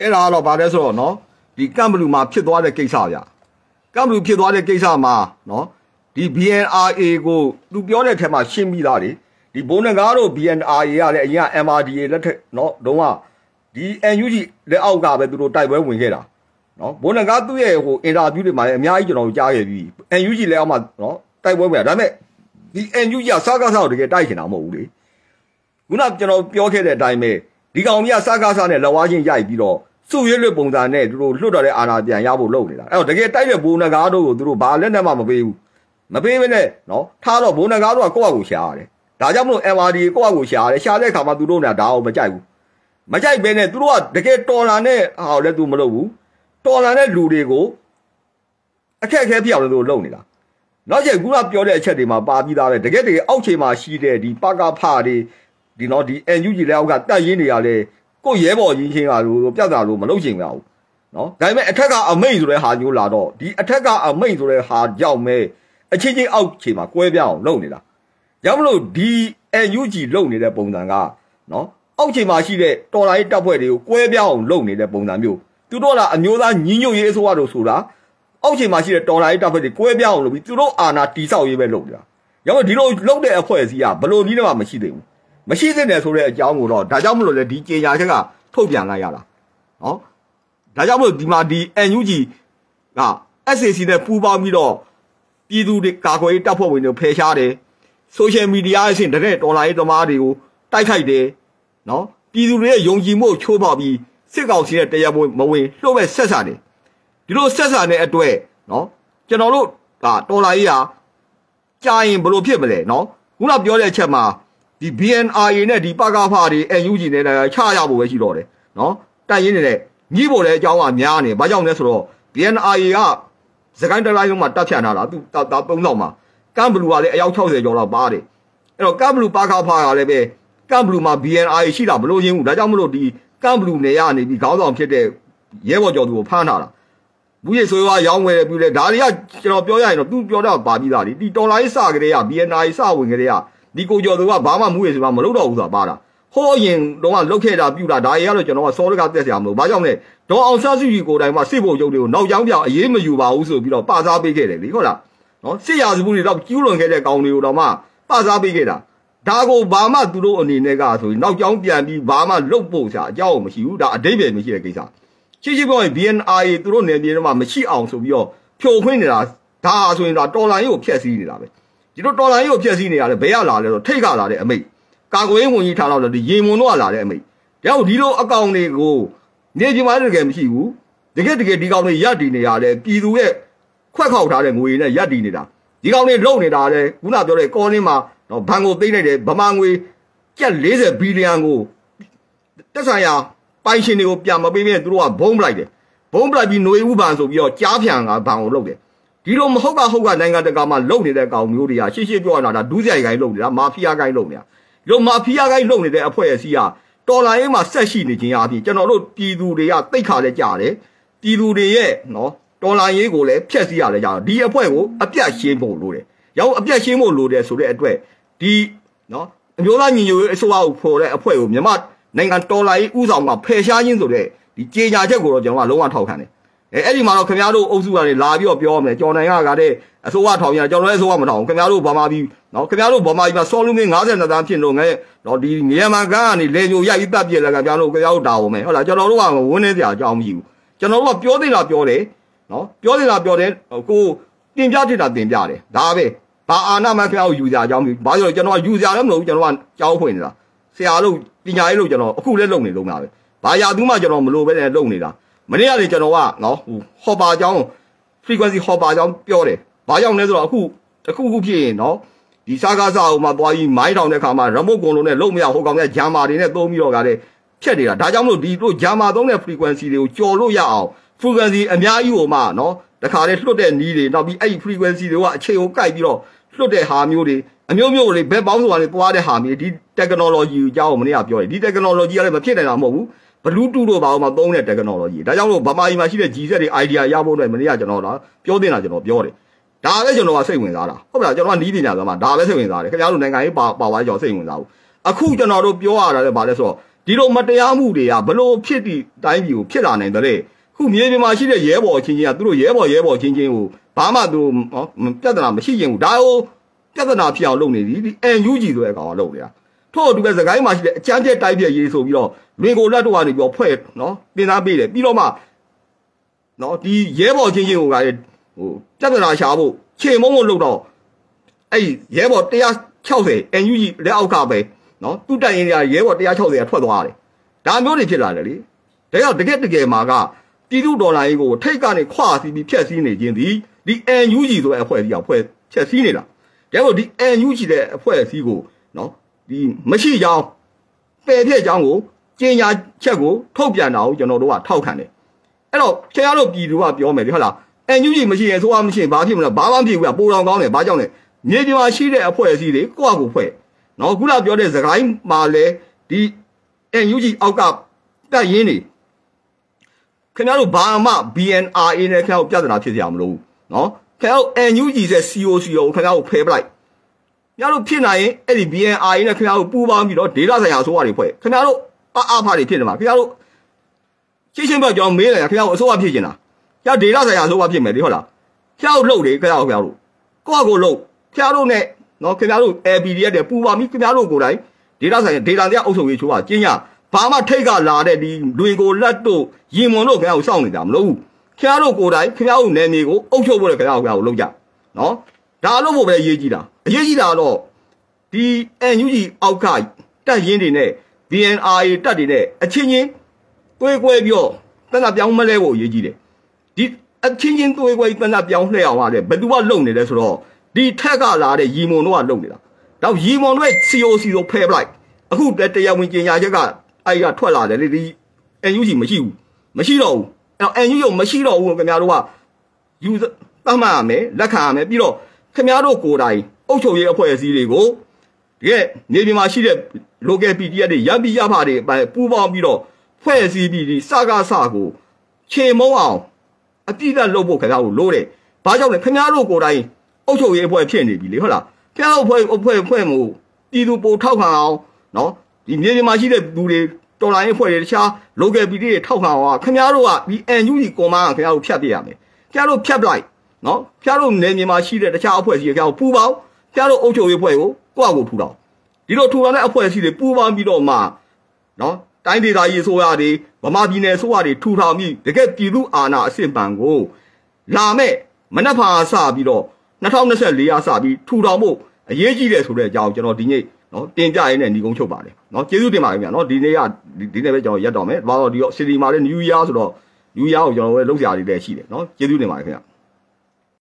Speaker 1: အဲ့ဒါကတော့ဗာလဲဆိုတော့နော် ဒီကမ်ဘလူမှာဖြစ်သွားတဲ့ကိစ္စဗျကမ်ဘလူဖြစ်သွားတဲ့ကိစ္စမှာနော်ဒီ BNRA ကိုသူပြောတဲ့ထဲမှာရှင်းပြီးသားလေဒီဘုံငကားတို့ BNRA ရလည်းအရင်က MRDA လက်ထက်နော်တုန်းကဒီ NUG လက်အောက်ကပဲသူတို့တိုက်ပွဲဝင်ခဲ့တာနော်ဘုံငကားသူ့ရဲ့ဟိုအင်တာဗျူးတွေမှာလည်းအများကြီးကျွန်တော်တို့ကြားခဲ့ပြီး NUG လက်အောက်မှာနော်တိုက်ပွဲဝင်တာဒါပေမဲ့ဒီ NUG ကစကားစကားတကယ်တိုက်ချင်တာမဟုတ်ဘူးလေခုနကျွန်တော်ပြောခဲ့တဲ့အတိုင်းပဲဒီကောင်ကြီးကစကားစကားနဲ့လက်ဝါးချင်းရိုက်ပြီးတော့ စုရွေးလွတ်ပုံစံနဲ့သူတို့လွတ်တော်တဲ့အာဏာပြန်ရဖို့လုပ်နေတာအဲ့တော့တကယ်တိုက်တဲ့ဘူနဂါတို့ကိုသူတို့ဘာလက်နဲ့မှမပေးဘူးမပေးဘဲနဲ့နော်ထားတော့ဘုံနဂါတို့ကကိုယ့်အကူရှာရတယ်ဒါကြောင့်မလို့ MRD ကိုယ့်အကူရှာရတယ်ရှာတဲ့အခါမှာသူတို့ကဒါအောင်မကြိုက်ဘူးမကြိုက်ဘဲနဲ့သူတို့ကတကယ်တော်လာနဲ့ဟာလည်းသူမလုပ်ဘူးတော်လာတဲ့လူတွေကိုအခက်အခဲပြအောင်လို့လုပ်နေတာနောက်ကျခုနပြောတဲ့အချက်တွေမှာပါပြီးသားပဲတကယ်တကယ်အောက်ခြေမှာရှိတဲ့ဒီပါကဖာတွေဒီနော်ဒီ NUG လက်အောက်ကတက်ရင်းနေရလဲ ကိုရဲဘော်ရင်းချင်းကလို့ပြတ်တာလို့မလုပ်ချင်ပါဘူးနော်ဒါပေမဲ့အထက်ကအမိတ်ဆိုတဲ့ဟာမျိုးလာတော့ဒီအထက်ကအမိတ်ဆိုတဲ့ဟာကြောင့်မဲအချင်းချင်းအောက်ခြေမှာကွဲပြားအောင်လုပ်နေတာကြောင့်မလို့ဒီ NUG လုပ်နေတဲ့ပုံစံကနော်အောက်ခြေမှာရှိတဲ့တော်လိုင်းတပ်ဖွဲ့တွေကိုကွဲပြားအောင်လုပ်နေတဲ့ပုံစံမျိုးသူတို့ကအမျိုးသားညီညွတ်ရေးအစိုးရတို့ဆိုတာအောက်ခြေမှာရှိတဲ့တော်လိုင်းတပ်ဖွဲ့တွေကွဲပြားအောင်လုပ်ပြီးသူတို့အာဏာတိဆောက်ရေးပဲလုပ်နေတာ။ရောဒီလိုလုပ်တဲ့အဖွဲ့အစည်းကဘလို့နည်းတော့မရှိသေးဘူး။ မရှိသေးတယ်ဆိုတဲ့အကြောင်းကိုတော့ဒါကြောင့်မလို့လေဒီကြေညာချက်ကထုတ်ပြန်လိုက်ရတာ။နော်။ဒါကြောင့်မလို့ဒီမှာဒီ NUG က SAC နဲ့ပူးပေါင်းပြီးတော့ပြည်သူတွေကာကွယ်ရေးတပ်ဖွဲ့ဝင်တွေဖယ်ရှားတယ်။ social media အဆင့်တရက်ဒေါ်လာရေးသမားတွေကိုတိုက်ခိုက်တယ်။နော်။ပြည်သူတွေရဲ့ယုံကြည်မှုချိုးဖောက်ပြီးစစ်ကောင်စီနဲ့တရားမဝင်လှုပ်မဲ့ဆက်ဆံတယ်ဒီလိုဆက်ဆံတဲ့အတွက်နော်ကျွန်တော်တို့ကတော်လာကြီးဟာကြာရင်ဘယ်လိုဖြစ်မလဲနော်ခုနပြောတဲ့အချက်မှာ ဒီ BNRA နဲ့ဒီပကဖာတွေ NUG နဲ့ချရဖို့ပဲရှိတော့တယ်နော်တိုက်ရင်းနေတဲ့ညှိဖို့လည်းအကြောင်းကများနေဘာကြောင့်လဲဆိုတော့ BNRA ကစကိုင်းတလိုင်းလုံးမှာတက်ဖြတ်လာတာသူတာသုံးလောက်မှာကမ်ဘလူကလည်းအယောက်60ကျော်လောက်ပါတယ်အဲ့တော့ကမ်ဘလူပကဖာကလည်းပဲကမ်ဘလူမှာ BNRA ရှိတာမလို့ရင်းဘူးဒါကြောင့်မလို့ဒီကမ်ဘလူနေရနေပြီးခေါင်းဆောင်ဖြစ်တဲ့ရဲဘော်ကျော်သူကိုဖမ်းထားတာဘူးရဆိုရွာရောင်းဝယ်ပြီးလဲဒါတွေကကျွန်တော်ပြောရရင်တော့သူပြောတော့ပါပြီးသားလေဒီတော်လိုင်းစကလေးက BNI စဝင်ကလေးက ဒီကိုကျော်သူကဘာမှမူရဆိုတာမလုပ်တော့ဘူးဆိုတာပါတာဟောရင်တော့ကလုတ်ခဲ့တာပြူတာဒါတွေကတော့ကျွန်တော်ကစောရကတက်စရာမလိုဘာကြောင့်လဲဒေါ်အောင်ဆန်းစုကြည်ကိုယ်တိုင်မှစစ်ဖို့ရုပ်တွေကိုနောက်ကြောင်းပြောင်အေးမယူပါဘူးဆိုပြီးတော့ပစားပေးခဲ့တယ်လေဟုတ်လားနော်စစ်ရာဇဝတ်တွေတော့ကျူးလွန်ခဲ့တဲ့ကောင်တွေကိုတော့မှပစားပေးခဲ့တာဒါကိုဘာမှသူတို့အနေနဲ့ကဆိုရင်နောက်ကြောင်းပြန်ပြီးဘာမှလုတ်ဖို့စားအကြောင်းမရှိဘူးဒါအတိတ်ပဲမရှိတဲ့ကိစ္စရှိရှိပြောရင် BNI သူတို့နယ်မြေတွေမှာမရှိအောင်ဆိုပြီးတော့ဖြိုခွင်းနေတာဒါဆိုရင်ဒါတော်လိုင်းကိုဖျက်ဆီးနေတာပဲ ဒီလိုတော်လိုင်းကိုဖျက်ဆီးနေတာလေဘယ်ရလာလဲဆိုထိတ်ခါလာတဲ့အမိတ်ကာကွယ်ဝင်ကြီးထားတော့ဒီရေမွန်တော့လာတဲ့အမိတ်ဒါကြောင့်ဒီလိုအကောင်တွေကိုနေပြည်တော်တကယ်မရှိဘူးတကယ်တကယ်ဒီကောင်တွေရပ်တည်နေရတယ်ပြည်သူရဲ့ခွက်ခောက်ထားတဲ့ငွေနဲ့ရပ်တည်နေတာဒီကောင်တွေလုံနေတာလေခုနပြောတဲ့ကောင်းင်းမှာတော့ဘဏ်ကိုသိမ့်လိုက်တယ်ဗမာငွေကျပ်40ဘီလီယံကိုတက်ဆိုင်ရာပိုင်ရှင်တွေကိုပြန်မပေးမြဲသူတို့ကဘုံပလိုက်တယ်ဘုံပလိုက်ပြီးຫນွေဥပန်ဆိုပြီးတော့ကြားဖြံကဘဏ်ကိုလုပ်တယ် ဒီလိုမဟုတ်ကဟုတ်ကနိုင်ငံတကာမှာလုပ်နေတဲ့ကောင်မျိုးတွေကရှေ့ရှေ့ပြောရတာဒူးဆိုင်ကိုင်းလုပ်နေတာမာဖီးယားကိုင်းလုပ်နေတာဒီလိုမာဖီးယားကိုင်းလုပ်နေတဲ့အဖွဲ့အစည်းကတော်လိုင်းမှာဆက်ရှိနေခြင်းအပြင်ကျွန်တော်တို့ပြည်သူတွေကတိတ်ခါလဲကြတယ်ပြည်သူတွေရဲ့နော်တော်လိုင်းရေးကိုလည်းဖျက်ဆီးရတယ်ကြတော့ဒီအဖွဲ့ကိုအပြတ်ရှင်းဖို့လိုတယ်ရောအပြတ်ရှင်းဖို့လိုတယ်ဆိုတဲ့အတွက်ဒီနော်အမျိုးသားညီညွတ်ရေးအစိုးရကိုဖော်တဲ့အဖွဲ့ကိုမြန်မာနိုင်ငံတော်လှန်ရေးဥဆောင်ကဖယ်ရှားခြင်းဆိုတဲ့ဒီကြေညာချက်ကိုတော့ကျွန်တော်ကလုံးဝထောက်ခံတယ် အဲအဲ့ဒီမှာတော့ခင်ဗျားတို့အုပ်စုကနေလာပြီးတော့ပြောမယ်ကျော်နိုင်ရကတဲ့အစိုးရထောင်ရကျွန်တော်လည်းအစိုးရမထောင်ခင်ဗျားတို့ဗမာပြည်နော်ခင်ဗျားတို့ဗမာပြည်မှာစောလူမင်း52တန်းဖြစ်လို့ငဲတော့ဒီမြန်မာကန်းကနေလေညိုရိုက်ပြီးတပ်ပြစ်လာခင်ဗျားတို့ခင်ဗျားတို့တာဝန်မယ်ဟုတ်လားကျွန်တော်တို့ကဝင်းနေစရာအကြောင်းမရှိဘူးကျွန်တော်တို့ကပြောသေးတာပြောတယ်နော်ပြောသေးတာပြောတယ်ကိုတင်ပြဖြစ်တာတင်ပြတယ်ဒါပဲဘာအာနာမခင်ဗျားတို့ယူကြအကြောင်းဘာလို့ကျွန်တော်ကယူကြလည်းမလို့ကျွန်တော်ကကြောင်းဖွင့်နေတာဆရာလို့ပညာရေးလို့ကျွန်တော်အခုလည်းလုပ်နေလုံးတာပဲဘာရာသူမှကျွန်တော်မလို့ပဲနဲ့လုပ်နေတာ မနေ့ကလေကျွန်တော်ကနော်ဟိုဟော်ပါအကြောင်း frequency ဟော်ပါအကြောင်းပြောတယ်ဘာကြောင့်လဲဆိုတော့အခုတခုခုဖြစ်ရင်နော်ဒီစားကားစားအောင်မှသွားပြီးမိုင်းထောင်တဲ့ခါမှာ remote control နဲ့လုံးမရဟိုကောင်ကဂျာမာတွေနဲ့သုံးပြီးတော့ကလည်းဖြတ်နေတာဒါကြောင့်မလို့ဒီတို့ဂျာမာသုံးတဲ့ frequency တွေကိုကြော်လို့ရအောင် frequency အများကြီးဟိုမှနော်တခါလေလွတ်တဲ့နီးတွေနောက်ပြီးအဲ့ဒီ frequency တွေကအခြေကိုကိုက်ပြီးတော့လွတ်တဲ့ဟာမျိုးတွေအမျိုးမျိုးတွေဘက်ပေါင်းဆိုတာတွေသွားတဲ့ဟာမျိုးဒီ technology ကိုကြောက်မနေ့ကပြောတယ်ဒီ technology ကလည်းမဖြစ်နိုင်တာမဟုတ်ဘူး Bluetooth တို့ဘာလို့မသုံးတဲ့ technology ဒါကြောင့်လို့ဗမာပြည်မှာရှိတဲ့ G set တွေ idea ရဖို့အတွက်မနေ့ကကျွန်တော်တော့ပြောတင်တာကျွန်တော်ပြောတယ်ဒါပဲကျွန်တော်ကစိတ်ဝင်စားတာဟုတ်ပါလားကျွန်တော်ကနီးပညာသမားဒါပဲစိတ်ဝင်စားတယ်ခင်ဗျားတို့နိုင်ငံရေးပါပါဝါကြောင့်စိတ်ဝင်စားဘူးအခုကျွန်တော်တို့ပြောရတာလည်းဗာလဲဆိုတော့ဒီလိုမတရားမှုတွေကဘလို့ဖြစ်ဒီတိုင်းပြည်ကိုဖြစ်လာနိုင်တယ်ခုမြေပြင်မှာရှိတဲ့ရဲဘော်ချင်းချင်းကသူတို့ရဲဘော်ရဲဘော်ချင်းချင်းကိုဘာမှသူပြဿနာမရှိရင်ဘူးဒါကိုပြဿနာဖြစ်အောင်လုပ်နေပြီဒီ NUG ဆိုတဲ့ကောင်ကလုပ်နေတာ ထို့အတူပဲစကိုင်းမှာရှိတဲ့အချမ်းကျက်တိုက်ပြရေးဆိုပြီးတော့လွင်ကိုလက်တို့ကနေပြီးတော့ဖွဲ့နော်တင်သားပေးတယ်ပြီးတော့မှနော်ဒီရဲဘော်ချင်းချင်းကိုကလည်းဟိုပြဿနာရှာဖို့ခြေမုံမလုပ်တော့အဲ့ရဲဘော်160 NUG လက်အောက်ကပဲနော်သူ့တိုင်ရင်ရဲဘော်160ကထွက်သွားတယ်ဒါမျိုးတွေဖြစ်လာတယ်လေဒါကြောင့်တကယ်တကယ်မှာကပြည်သူဒေါ်လာကြီးကိုထိတ်ကနေခွာစီပြီးဖြက်စီးနေခြင်းဒီဒီ NUG ဆိုတဲ့အဖွဲ့ကြီးကဖွဲ့ချက်စီးနေတာဒါကြောင့်ဒီ NUG တဲ့အဖွဲ့အစည်းကိုနော် ဒီမရှိကြောင်းပယ်ဖြတ်ကြောင်းကိုကျင်ညာချက်ကိုထုတ်ပြန်တာကိုကျွန်တော်တို့ကထောက်ခံတယ်အဲ့တော့ခင်ဗျားတို့ပြည်သူကပြောမယ်ဒီဟုတ်လား NUG မရှိရင်ဆိုအားမရှိရင်ဘာဖြစ်မလဲဘာမှမဖြစ်ဘူးကပိုတော်ကောင်းတယ်ဘာကြောင့်လဲမြေပြင်မှာရှိတဲ့အဖွဲ့အစည်းတွေကိုယ့်အကူဖွဲ့နော်ခုနပြောတဲ့သခိုင်းမှာလဲဒီ NUG အောက်ကတက်ရင်းနေခင်ဗျားတို့ဘာမှ BNRA နဲ့ခင်ဗျားတို့ပြဿနာဖြစ်ကြမလို့နော်ခင်ဗျားတို့ NUG ရဲ့ COC ကိုခင်ဗျားတို့ဖယ်ပလိုက် ခင်ဗျားတို့ဖြစ်နိုင်ရင်အဲ့ဒီ BNRA နဲ့ခင်ဗျားတို့ပူးပေါင်းပြီးတော့ဒေတာဆိုင်ရာဆိုးရတွေဖွဲ့ခင်ဗျားတို့အအဖာတွေဖြစ်နေမှာခင်ဗျားတို့ရှင်းရှင်းပြောကြောင်းမေးတယ်ခင်ဗျားတို့အစိုးရဖြစ်နေတာခင်ဗျားဒေတာဆိုင်ရာဆိုးရဖြစ်မယ်လေဟုတ်လားခင်ဗျားတို့လှုပ်တယ်ခင်ဗျားတို့ခင်ဗျားတို့ကိုယ့်ကိုလှုပ်ခင်ဗျားတို့နဲ့နော်ခင်ဗျားတို့ APDF တဲ့ပူပါပြီးခင်ဗျားတို့ကိုယ်တိုင်ဒေတာဆိုင်ရာဒေတာတရားအုပ်ချုပ်ရေးချိုးပါကျင်းရဘာမှထိတ်ကလာတဲ့ဒီလူကိုလက်တို့ရင်မွန်တို့ခင်ဗျားကိုစောင့်နေတာမလို့ဘူးခင်ဗျားတို့ကိုယ်တိုင်ခင်ဗျားတို့နယ်မြေကိုအုပ်ချုပ်ဖို့လည်းခင်ဗျားတို့ခင်ဗျားကိုလုပ်ကြနော် ဒါလို့ဖို့ပဲအရေးကြီးတာအရေးကြီးတာတော့ဒီ NUG အောက်ကတက်ရင်းတွေနဲ့ BNRA တက်တွေနဲ့အချင်းချင်းတွေးကွဲပြီးတော့တနပြောင်းမလဲဖို့အရေးကြီးတယ်ဒီအချင်းချင်းတွေးကွဲတနပြောင်းလှည့်အောင်ရတယ်ဘယ်သူကလုံနေလဲဆိုတော့ဒီထက်ကလာတဲ့ရီမွန်တို့ကလုံနေတာတော့ရီမွန်တို့ရဲ့ COC ကိုဖယ်ပလိုက်အခုတရားဝင်ကြေညာချက်ကအဲ့ကထွက်လာတယ်လေဒီ NUG မရှိဘူးမရှိတော့ဘူးအဲ့တော့ NUG မရှိတော့ဘူးခင်ဗျားတို့ကယူသတ်မှတ်ရမယ်လက်ခံရမယ်ပြီးတော့ ခင်ဗျားတို့ကိုယ်တိုင်အုပ်ချုပ်ရေးအဖွဲ့အစည်းတွေကိုတကယ်နေပြည်မှာရှိတဲ့ local PDF တွေရပ်ပြီးရဖာတွေပူးပေါင်းပြီးတော့ဖွဲ့စည်းပြီးဒီစကားစကိုခြေမုံအောင်အပြည့်အလုပ်ဖို့ခင်ဗျားတို့လိုတယ်။ဘာကြောင့်လဲခင်ဗျားတို့ကိုယ်တိုင်အုပ်ချုပ်ရေးအဖွဲ့ဖြစ်နေပြီလေဟုတ်လား။ခင်ဗျားတို့အဖွဲ့အဖွဲ့အဖွဲ့မှုပြည်သူပိုထောက်ခံအောင်နော်ဒီမြေပြင်မှာရှိတဲ့လူတွေတော်လိုင်းအဖွဲ့တွေတခြား local PD တွေထောက်ခံအောင်ခင်ဗျားတို့ကဒီ NUG ကွန်မန်ကခင်ဗျားတို့ဖြတ်ပြရမယ်။ခင်ဗျားတို့ဖြတ်ပလိုက် နော်ခင်ဗျားတို့နေမြေမှာရှိတဲ့တခြားအဖွဲ့အစည်းတွေခင်ဗျားတို့ပူပေါင်းခင်ဗျားတို့အုပ်ချုပ်ရေးအဖွဲ့ကိုကိုယ့်အကိုထူထောင်ဒီလိုထူထောင်တဲ့အဖွဲ့အစည်းတွေပူပေါင်းပြီးတော့မှနော်တိုင်းဒေသကြီးအစိုးရတွေဗမာပြည်နယ်အစိုးရတွေထူထောင်ပြီးတကယ်ပြည်သူအာဏာအစစ်ပံကိုလာမဲ့မနက်ဖြန်စပြီးတော့2024ရာစပြီးထူထောင်ဖို့အရေးကြီးတယ်ဆိုတဲ့အကြောင်းကျွန်တော်ဒီနေ့နော်တင်ပြရင်းနဲ့ညီကုန်းချုပ်ပါတယ်နော်ကျေးဇူးတင်ပါတယ်ခင်ဗျာနော်ဒီနေ့ကဒီနေ့ပဲကျွန်တော်ရက်တော့မယ်ဘာလို့ဒီတော့စီတီမာတဲ့ New Year ဆိုတော့ New Year ကိုကျွန်တော်လည်းလုပ်စရာတွေလည်းရှိတယ်နော်ကျေးဇူးတင်ပါတယ်ခင်ဗျာ